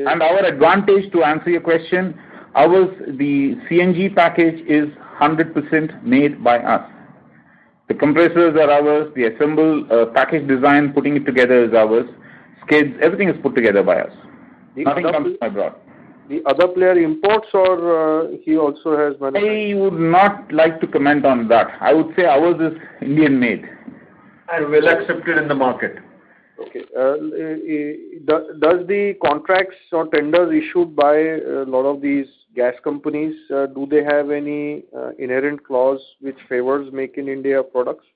uh, and our advantage, to answer your question, the CNG package is 100% made by us. The compressors are ours. The assembled uh, package design, putting it together is ours. Skids, everything is put together by us. Nothing comes from abroad. The other player imports, or uh, he also has manufacturing? I would not like to comment on that. I would say ours is Indian-made. And well accepted in the market. Okay. Uh, does the contracts or tenders issued by a lot of these gas companies, uh, do they have any uh, inherent clause which favors Make in India products?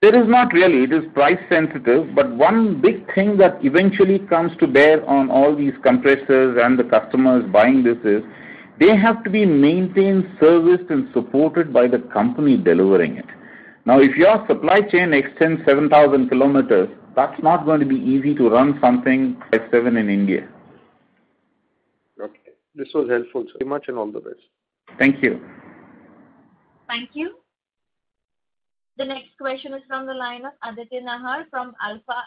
There is not really. It is price sensitive, but one big thing that eventually comes to bear on all these compressors and the customers buying this is they have to be maintained, serviced, and supported by the company delivering it. Now, if your supply chain extends 7,000 kilometers, that's not going to be easy to run something like seven in India. Okay. This was helpful. Thank you very much and all the best. Thank you. Thank you. The next question is from the line of Aditya Nahar from Alpha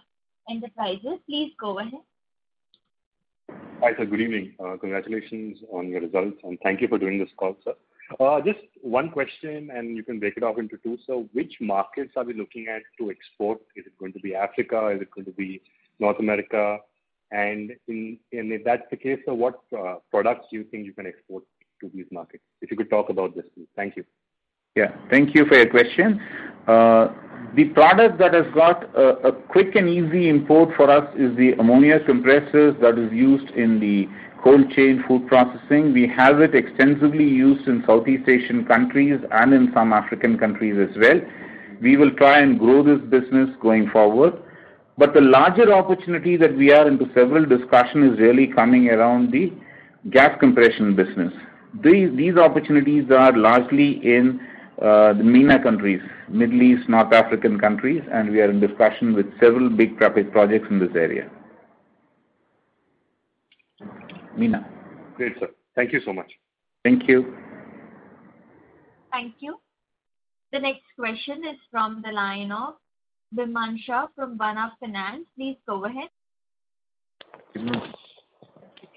Enterprises. Please go ahead. Hi, sir. Good evening. Uh, congratulations on your results, and thank you for doing this call, sir. Uh, just one question, and you can break it off into two. So which markets are we looking at to export? Is it going to be Africa? Is it going to be North America? And if that's the case, so what uh, products do you think you can export to these markets? If you could talk about this, please. Thank you. Yeah. Thank you for your question. Uh, the product that has got a quick and easy import for us is the ammonia compressors that is used in the cold chain food processing. We have it extensively used in Southeast Asian countries and in some African countries as well. We will try and grow this business going forward. But the larger opportunity that we are into several discussion is really coming around the gas compression business. These, these opportunities are largely in uh, the MENA countries, Middle East, North African countries, and we are in discussion with several big projects in this area. MENA. Great, sir. Thank you so much. Thank you. Thank you. The next question is from the line of Viman Shah from One Up Finance. Please go ahead.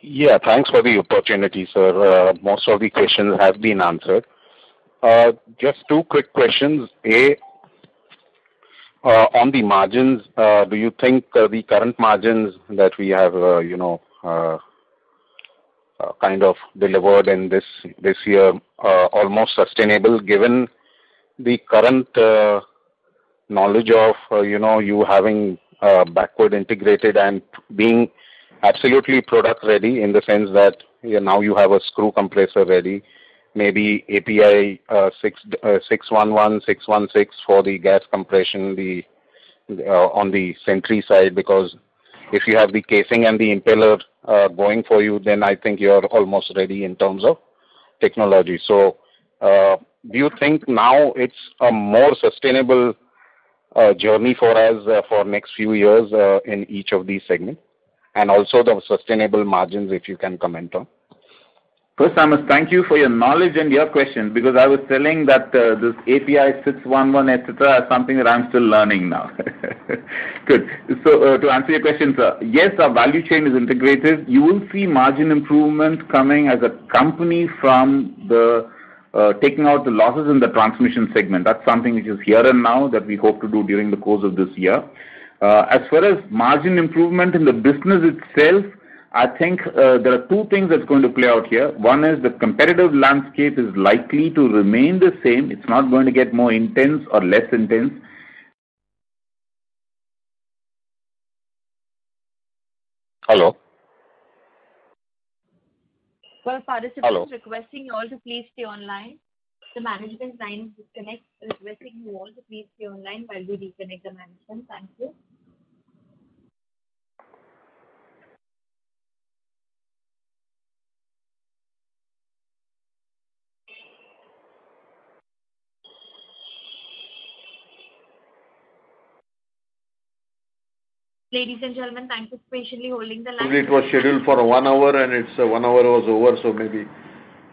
Yeah, thanks for the opportunity, sir. Uh, most of the questions have been answered. Uh, just two quick questions. A, uh, on the margins, do you think the current margins that we have, you know, kind of delivered in this this year uh, almost sustainable given the current knowledge of uh, you know you having uh, backward integrated and being absolutely product ready in the sense that you now you have a screw compressor ready, maybe API uh, 6, uh, 611, 616 for the gas compression the uh, on the Sentry side because if you have the casing and the impeller uh, going for you, then I think you're almost ready in terms of technology. So, uh, do you think now it's a more sustainable journey for us uh, for next few years uh, in each of these segments? And also the sustainable margins, if you can comment on. First, I must thank you for your knowledge and your question because I was telling that uh, this API 611, etc., is something that I'm still learning now. Good. So, uh, to answer your question, sir, yes, our value chain is integrated. You will see margin improvement coming as a company from the taking out the losses in the transmission segment. That's something which is here and now that we hope to do during the course of this year. Uh, as far as margin improvement in the business itself, I think uh, there are two things that's going to play out here. One is the competitive landscape is likely to remain the same. It's not going to get more intense or less intense. Hello. Well, participants Hello. requesting you all to please stay online. The management line is disconnect, requesting you all to please stay online while we reconnect the management. Thank you. Ladies and gentlemen, thank you for patiently holding the line. It was scheduled for one hour, and it's uh, one hour was over, so maybe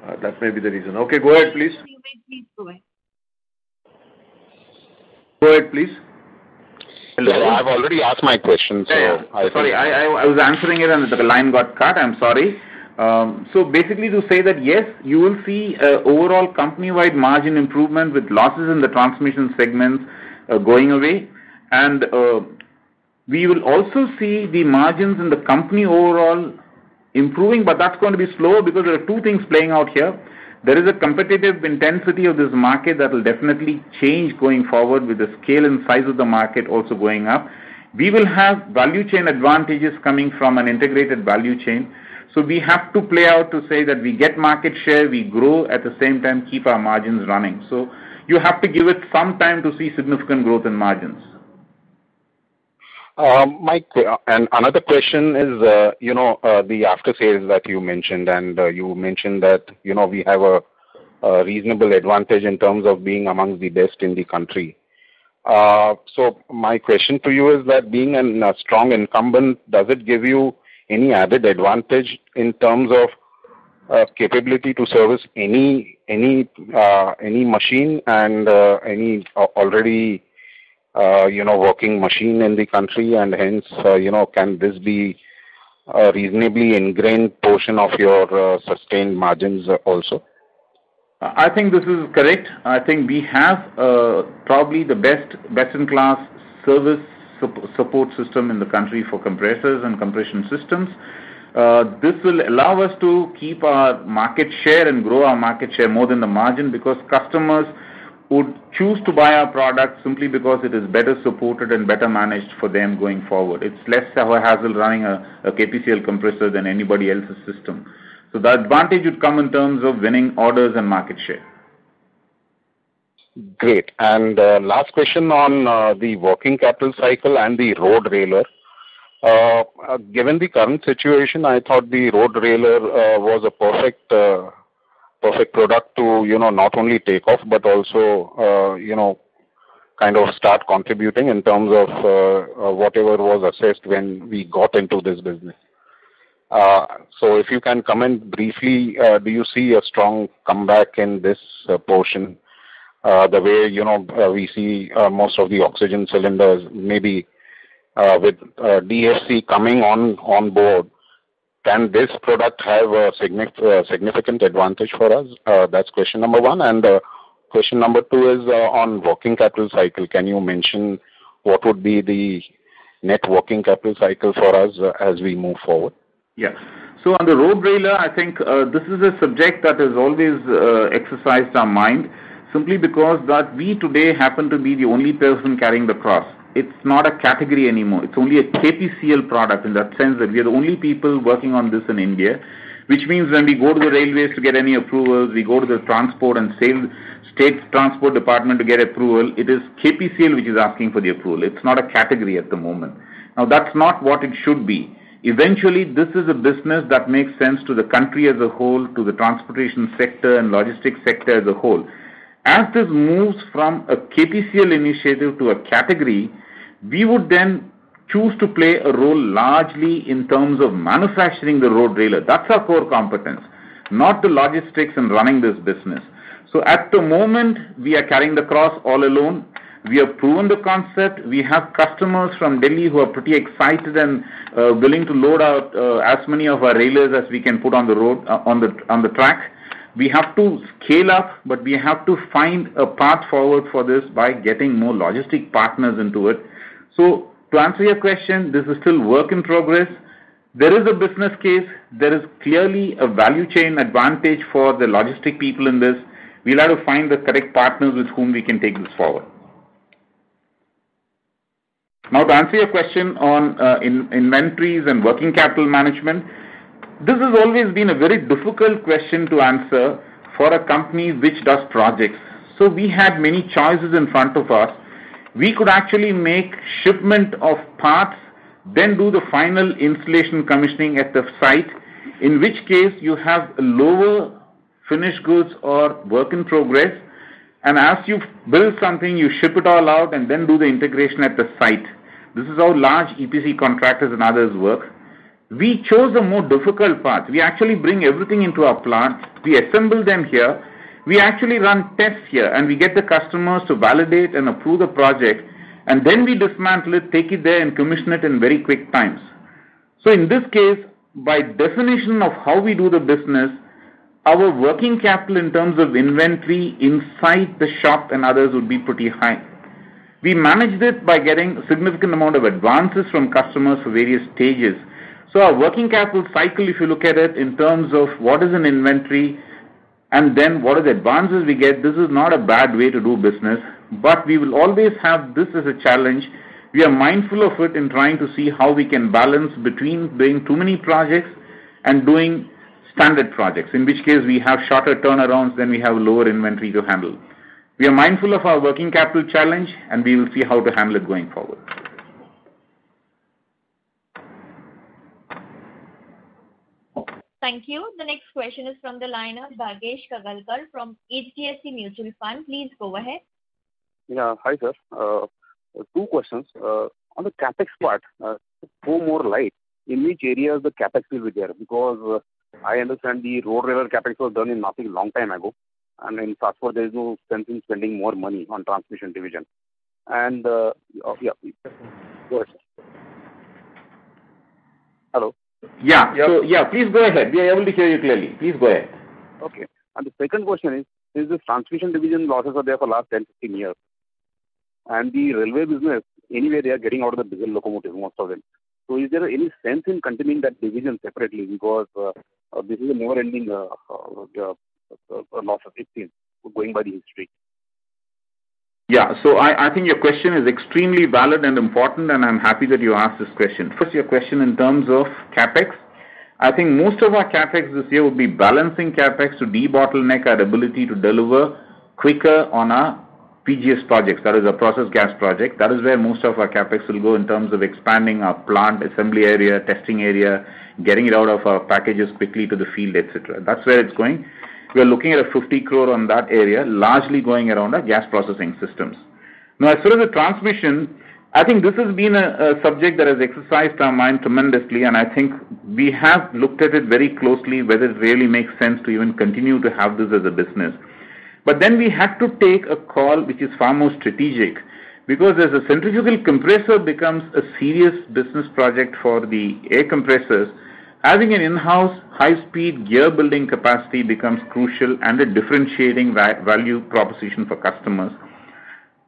uh, that may be the reason. Okay, go ahead, please. You may please go ahead. Go ahead, please. Hello. I've already asked my question, so Yeah, yeah. I Sorry, I, I, I was answering it and the line got cut. I'm sorry. Um, so basically to say that yes, you will see uh, overall company-wide margin improvement with losses in the transmission segments uh, going away. We will also see the margins in the company overall improving, but that's going to be slow because there are two things playing out here. There is a competitive intensity of this market that will definitely change going forward with the scale and size of the market also going up. We will have value chain advantages coming from an integrated value chain. So we have to play out to say that we get market share, we grow, at the same time keep our margins running. So you have to give it some time to see significant growth in margins. Um, My and another question is, uh, you know, uh, the after-sales that you mentioned, and uh, you mentioned that, you know, we have a reasonable advantage in terms of being amongst the best in the country. Uh, So my question to you is that being a strong incumbent, does it give you any added advantage in terms of uh, capability to service any any uh, any machine and uh, any uh, already uh, working machine in the country, and hence, uh, you know, can this be a reasonably ingrained portion of your uh, sustained margins uh, also? I think this is correct. I think we have uh, probably the best best-in-class service sup- support system in the country for compressors and compression systems. Uh, This will allow us to keep our market share and grow our market share more than the margin because customers would choose to buy our product simply because it is better supported and better managed for them going forward. It's less of a hassle running a, a KPCL compressor than anybody else's system. So the advantage would come in terms of winning orders and market share. Great. And uh, last question on uh, the working capital cycle and the road railer. Uh, uh given the current situation, I thought the road railer uh, was a perfect uh, perfect product to you know not only take off but also uh, you know kind of start contributing in terms of uh, uh, whatever was assessed when we got into this business. So if you can comment briefly, do you see a strong comeback in this portion uh, the way, you know, uh, we see uh, most of the oxygen cylinders, maybe with DFC coming on on board, can this product have a uh, significant advantage for us? Uh, that's question number one. And uh, question number two is on working capital cycle. Can you mention what would be the net working capital cycle for us as we move forward? Yeah. So on the road railer, I think this is a subject that has always exercised our mind simply because that we today happen to be the only person carrying the cross. It's not a category anymore. It's only a KPCL product in that sense that we are the only people working on this in India, which means when we go to the railways to get any approvals, we go to the transport and state transport department to get approval, it is KPCL which is asking for the approval. It's not a category at the moment. Now that's not what it should be. Eventually, this is a business that makes sense to the country as a whole, to the transportation sector and logistics sector as a whole. As this moves from a KPCL initiative to a category, we would then choose to play a role largely in terms of manufacturing the road railer. That's our core competence, not the logistics and running this business. So at the moment, we are carrying the cross all alone. We have proven the concept. We have customers from Delhi who are pretty excited and uh, willing to load out uh, as many of our railers as we can put on the road uh, on the on the track we have to scale up, but we have to find a path forward for this by getting more logistic partners into it. So to answer your question, this is still work in progress. There is a business case. There is clearly a value chain advantage for the logistic people in this. We'll have to find the correct partners with whom we can take this forward. Now, to answer your question on uh, in inventories and working capital management, this has always been a very difficult question to answer for a company which does projects. So we had many choices in front of us. We could actually make shipment of parts, then do the final installation commissioning at the site, in which case you have lower finished goods or work in progress. And as you build something, you ship it all out and then do the integration at the site. This is how large EPC contractors and others work. We chose a more difficult path. We actually bring everything into our plant, we assemble them here, we actually run tests here, and we get the customers to validate and approve the project, and then we dismantle it, take it there, and commission it in very quick times. So in this case, by definition of how we do the business, our working capital in terms of inventory inside the shop and others would be pretty high. We managed it by getting a significant amount of advances from customers for various stages so our working capital cycle, if you look at it in terms of what is an inventory and then what are the advances we get, this is not a bad way to do business, but we will always have this as a challenge. We are mindful of it in trying to see how we can balance between doing too many projects and doing standard projects, in which case we have shorter turnarounds, then we have lower inventory to handle. We are mindful of our working capital challenge, and we will see how to handle it going forward. Thank you. The next question is from the line of Bhagyesh Kagalkar from HDFC Mutual Fund. Please go ahead. Yeah. Hi, sir. Uh, two questions. Uh, on the CapEx part, uh, throw more light, in which areas the CapEx will be there? Because I understand the road railer CapEx was done in Nashik long time ago, and in Satpur there is no sense in spending more money on transmission division. And, yeah, please. Go ahead, sir. Hello? Yeah. So, yeah, please go ahead. We are able to hear you clearly. Please go ahead. Okay. And the second question is, since the transmission division losses are there for last 10, 15 years, and the railway business, anyway, they are getting out of the diesel locomotives, most of them. So is there any sense in continuing that division separately? Because uh, uh, this is a never-ending uh, uh, uh, uh, uh loss, it seems, going by the history. Yeah. So I think your question is extremely valid and important, and I'm happy that you asked this question. First, your question in terms of CapEx. I think most of our CapEx this year will be balancing CapEx to debottleneck our ability to deliver quicker on our PGS projects, that is our process gas project. That is where most of our CapEx will go in terms of expanding our plant assembly area, testing area, getting it out of our packages quickly to the field, et cetera. That's where it's going. We are looking at a 50 crore on that area, largely going around our gas processing systems. Now, as far as the transmission, I think this has been a subject that has exercised our mind tremendously, and I think we have looked at it very closely, whether it really makes sense to even continue to have this as a business. But then we had to take a call which is far more strategic, because as a centrifugal compressor becomes a serious business project for the air compressors, having an in-house high-speed gear building capacity becomes crucial and a differentiating value proposition for customers.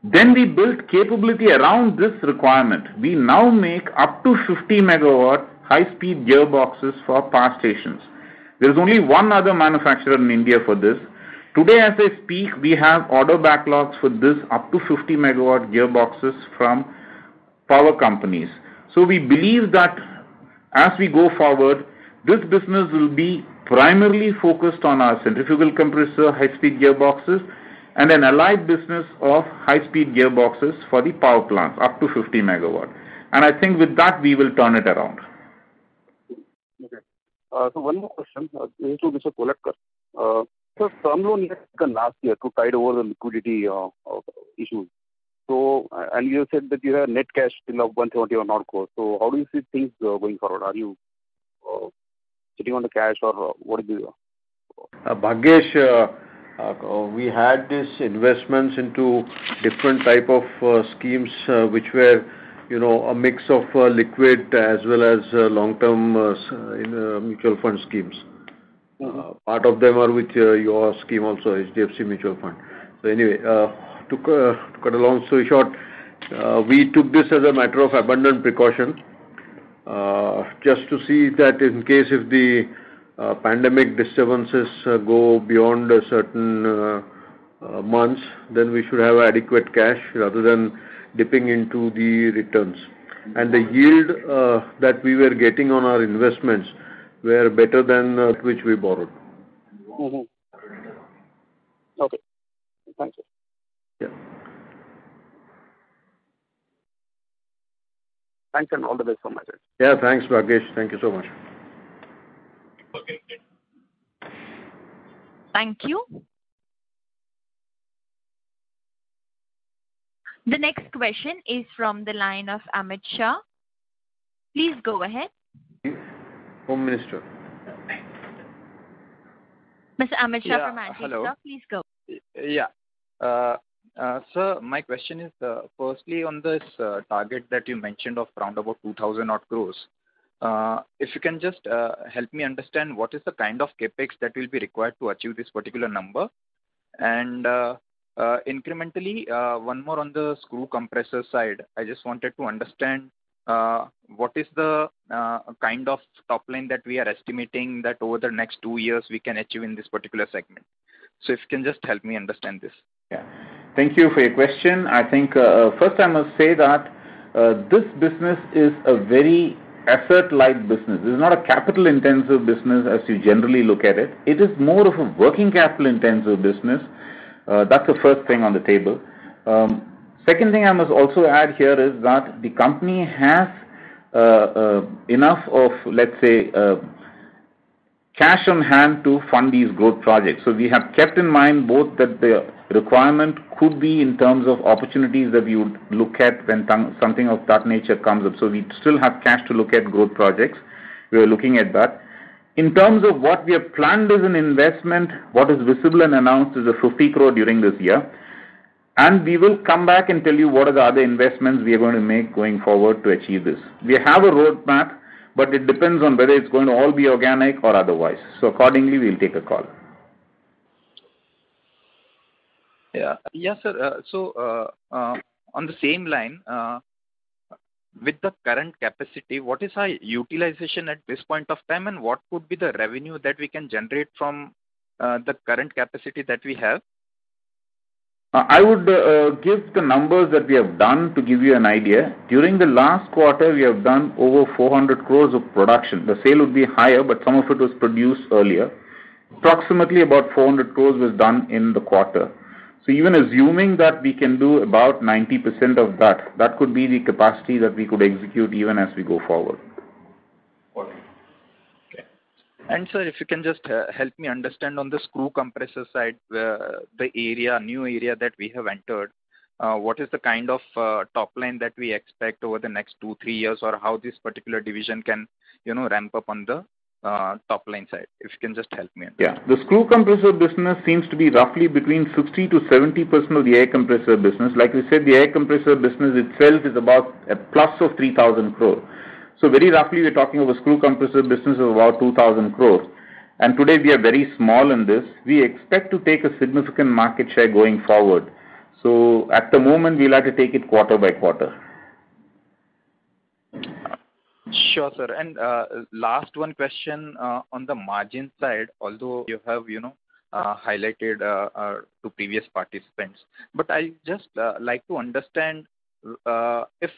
Then we built capability around this requirement. We now make up to 50 MW high-speed gearboxes for power stations. There is only one other manufacturer in India for this. Today, as I speak, we have order backlogs for this up to 50 MW gearboxes from power companies. So we believe that as we go forward, this business will be primarily focused on our centrifugal compressor high-speed gearboxes and an allied business of high-speed gearboxes for the power plants up to 50 MW. I think with that, we will turn it around. Okay. Uh, so, one more question. Uh, this is to Mr. Kolhatkar. Uh, Sir, term loan last year to tide over the liquidity issues. And you said that you have net cash still of 171 odd crores. So how do you see things uh, going forward? Are you uh, sitting on the cash or uh, what is it? Bhagyesh, we had these investments into different type of schemes, which were you know, a mix of liquid as well as long-term in mutual fund schemes. Mm-hmm. Part of them are with your scheme also, HDFC Mutual Fund. So anyway, to cut a long story short, uh, we took this as a matter of abundant precaution, uh, just to see that in case if the uh, pandemic disturbances go beyond a certain months, then we should have adequate cash rather than dipping into the returns. And the yield that we were getting on our investments were better than which we borrowed. Mm-hmm. Okay. Thank you. Yeah. Thanks, and all the best from my side. Yeah, thanks, Bhagyesh. Thank you so much. Okay. Thank you. The next question is from the line of Amit Shah. Please go ahead. Home Minister. Mr. Amit Shah from Yeah. Antique Hello. Stock, please go. Yeah. Uh, Uh, sir, my question is, uh, firstly, on this uh, target that you mentioned of around about 2,000 odd crores. If you can just help me understand what is the kind of CapEx that will be required to achieve this particular number. And incrementally, one more on the screw compressor side. I just wanted to understand what is the kind of top line that we are estimating that over the next two years we can achieve in this particular segment. So if you can just help me understand this. Yeah. Thank you for your question. I think, uh, uh, first I must say that uh, this business is a very asset-light business. This is not a capital-intensive business as you generally look at it. It is more of a working capital-intensive business. That's the first thing on the table. Um, second thing I must also add here is that the company has enough of, let's say, cash on hand to fund these growth projects. So we have kept in mind both that the requirement could be in terms of opportunities that we would look at when something of that nature comes up. So we still have cash to look at growth projects. We are looking at that. In terms of what we have planned as an investment, what is visible and announced is 50 crore during this year. And we will come back and tell you what are the other investments we are going to make going forward to achieve this. We have a roadmap, but it depends on whether it's going to all be organic or otherwise. So accordingly, we'll take a call. Yeah. Sir. Uh, so, uh, uh, on the same line, with the current capacity, what is our utilization at this point of time, and what would be the revenue that we can generate from the current capacity that we have? I would give the numbers that we have done to give you an idea. During the last quarter, we have done over 400 crores of production. The sale would be higher, but some of it was produced earlier. Approximately about 400 crores was done in the quarter. So even assuming that we can do about 90% of that that could be the capacity that we could execute even as we go forward. Okay. And sir, if you can just uh, help me understand on the screw compressor side, uh, the area, new area that we have entered, uh, what is the kind of top line that we expect over the next two, three years, or how this particular division can you know ramp up on the Uh, top line side? If you can just help me. Yeah. The screw compressor business seems to be roughly between 60%-70% of the air compressor business. Like we said, the air compressor business itself is about a plus of 3,000 crore. So very roughly, we're talking of a screw compressor business of about 2,000 crore. And today we are very small in this. We expect to take a significant market share going forward. So at the moment, we'll have to take it quarter by quarter. Sure, sir. And uh, last one question uh, on the margin side, although you have you know, uh, highlighted to previous participants. But I just like to understand if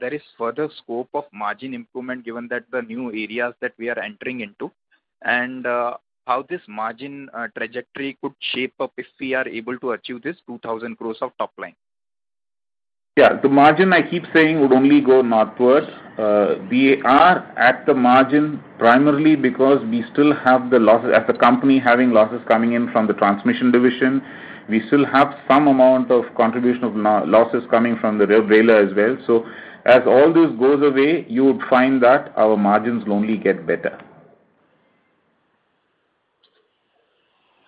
there is further scope of margin improvement given that the new areas that we are entering into, and how this margin trajectory could shape up if we are able to achieve this 2,000 crores of top line. Yeah. The margin, I keep saying, would only go northwards. Uh, we are at the margin primarily because we still have the losses as a company having losses coming in from the transmission division. We still have some amount of contribution of losses coming from the rail as well. So as all this goes away, you would find that our margins will only get better.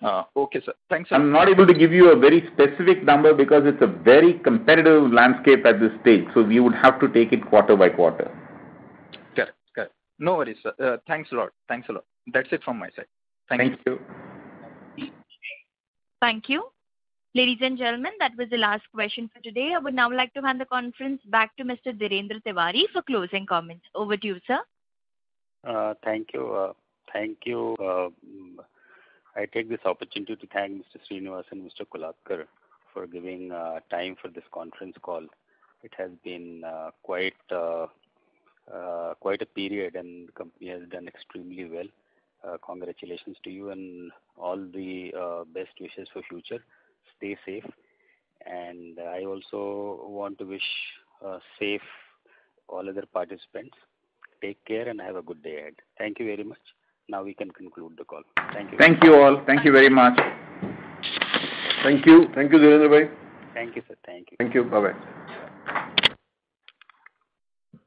Uh, okay, sir. Thanks. I'm not able to give you a very specific number because it's a very competitive landscape at this stage, so we would have to take it quarter by quarter. Correct. No worries, sir. Uh, thanks a lot. Thanks a lot. That's it from my side. Thank you. Thank you. Thank you. Ladies and gentlemen, that was the last question for today. I would now like to hand the conference back to Mr. Dhirendra Tiwari for closing comments. Over to you, sir. Uh, thank you. Thank you. I take this opportunity to thank Mr. Srinivas and Mr. Kolhatkar for giving uh, time for this conference call. It has been uh, quite uh, quite a period, and the company has done extremely well. Congratulations to you and all the best wishes for future. Stay safe. And I also want to wish safe all other participants. Take care and have a good day ahead. Thank you very much. Now we can conclude the call. Thank you. Thank you all. Thank you very much. Thank you. Thank you, Dhirendra bhai. Thank you, sir. Thank you. Thank you. Bye-bye.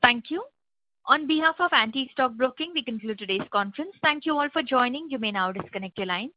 Thank you. On behalf of Antique Stock Broking, we conclude today's conference. Thank you all for joining. You may now disconnect your lines.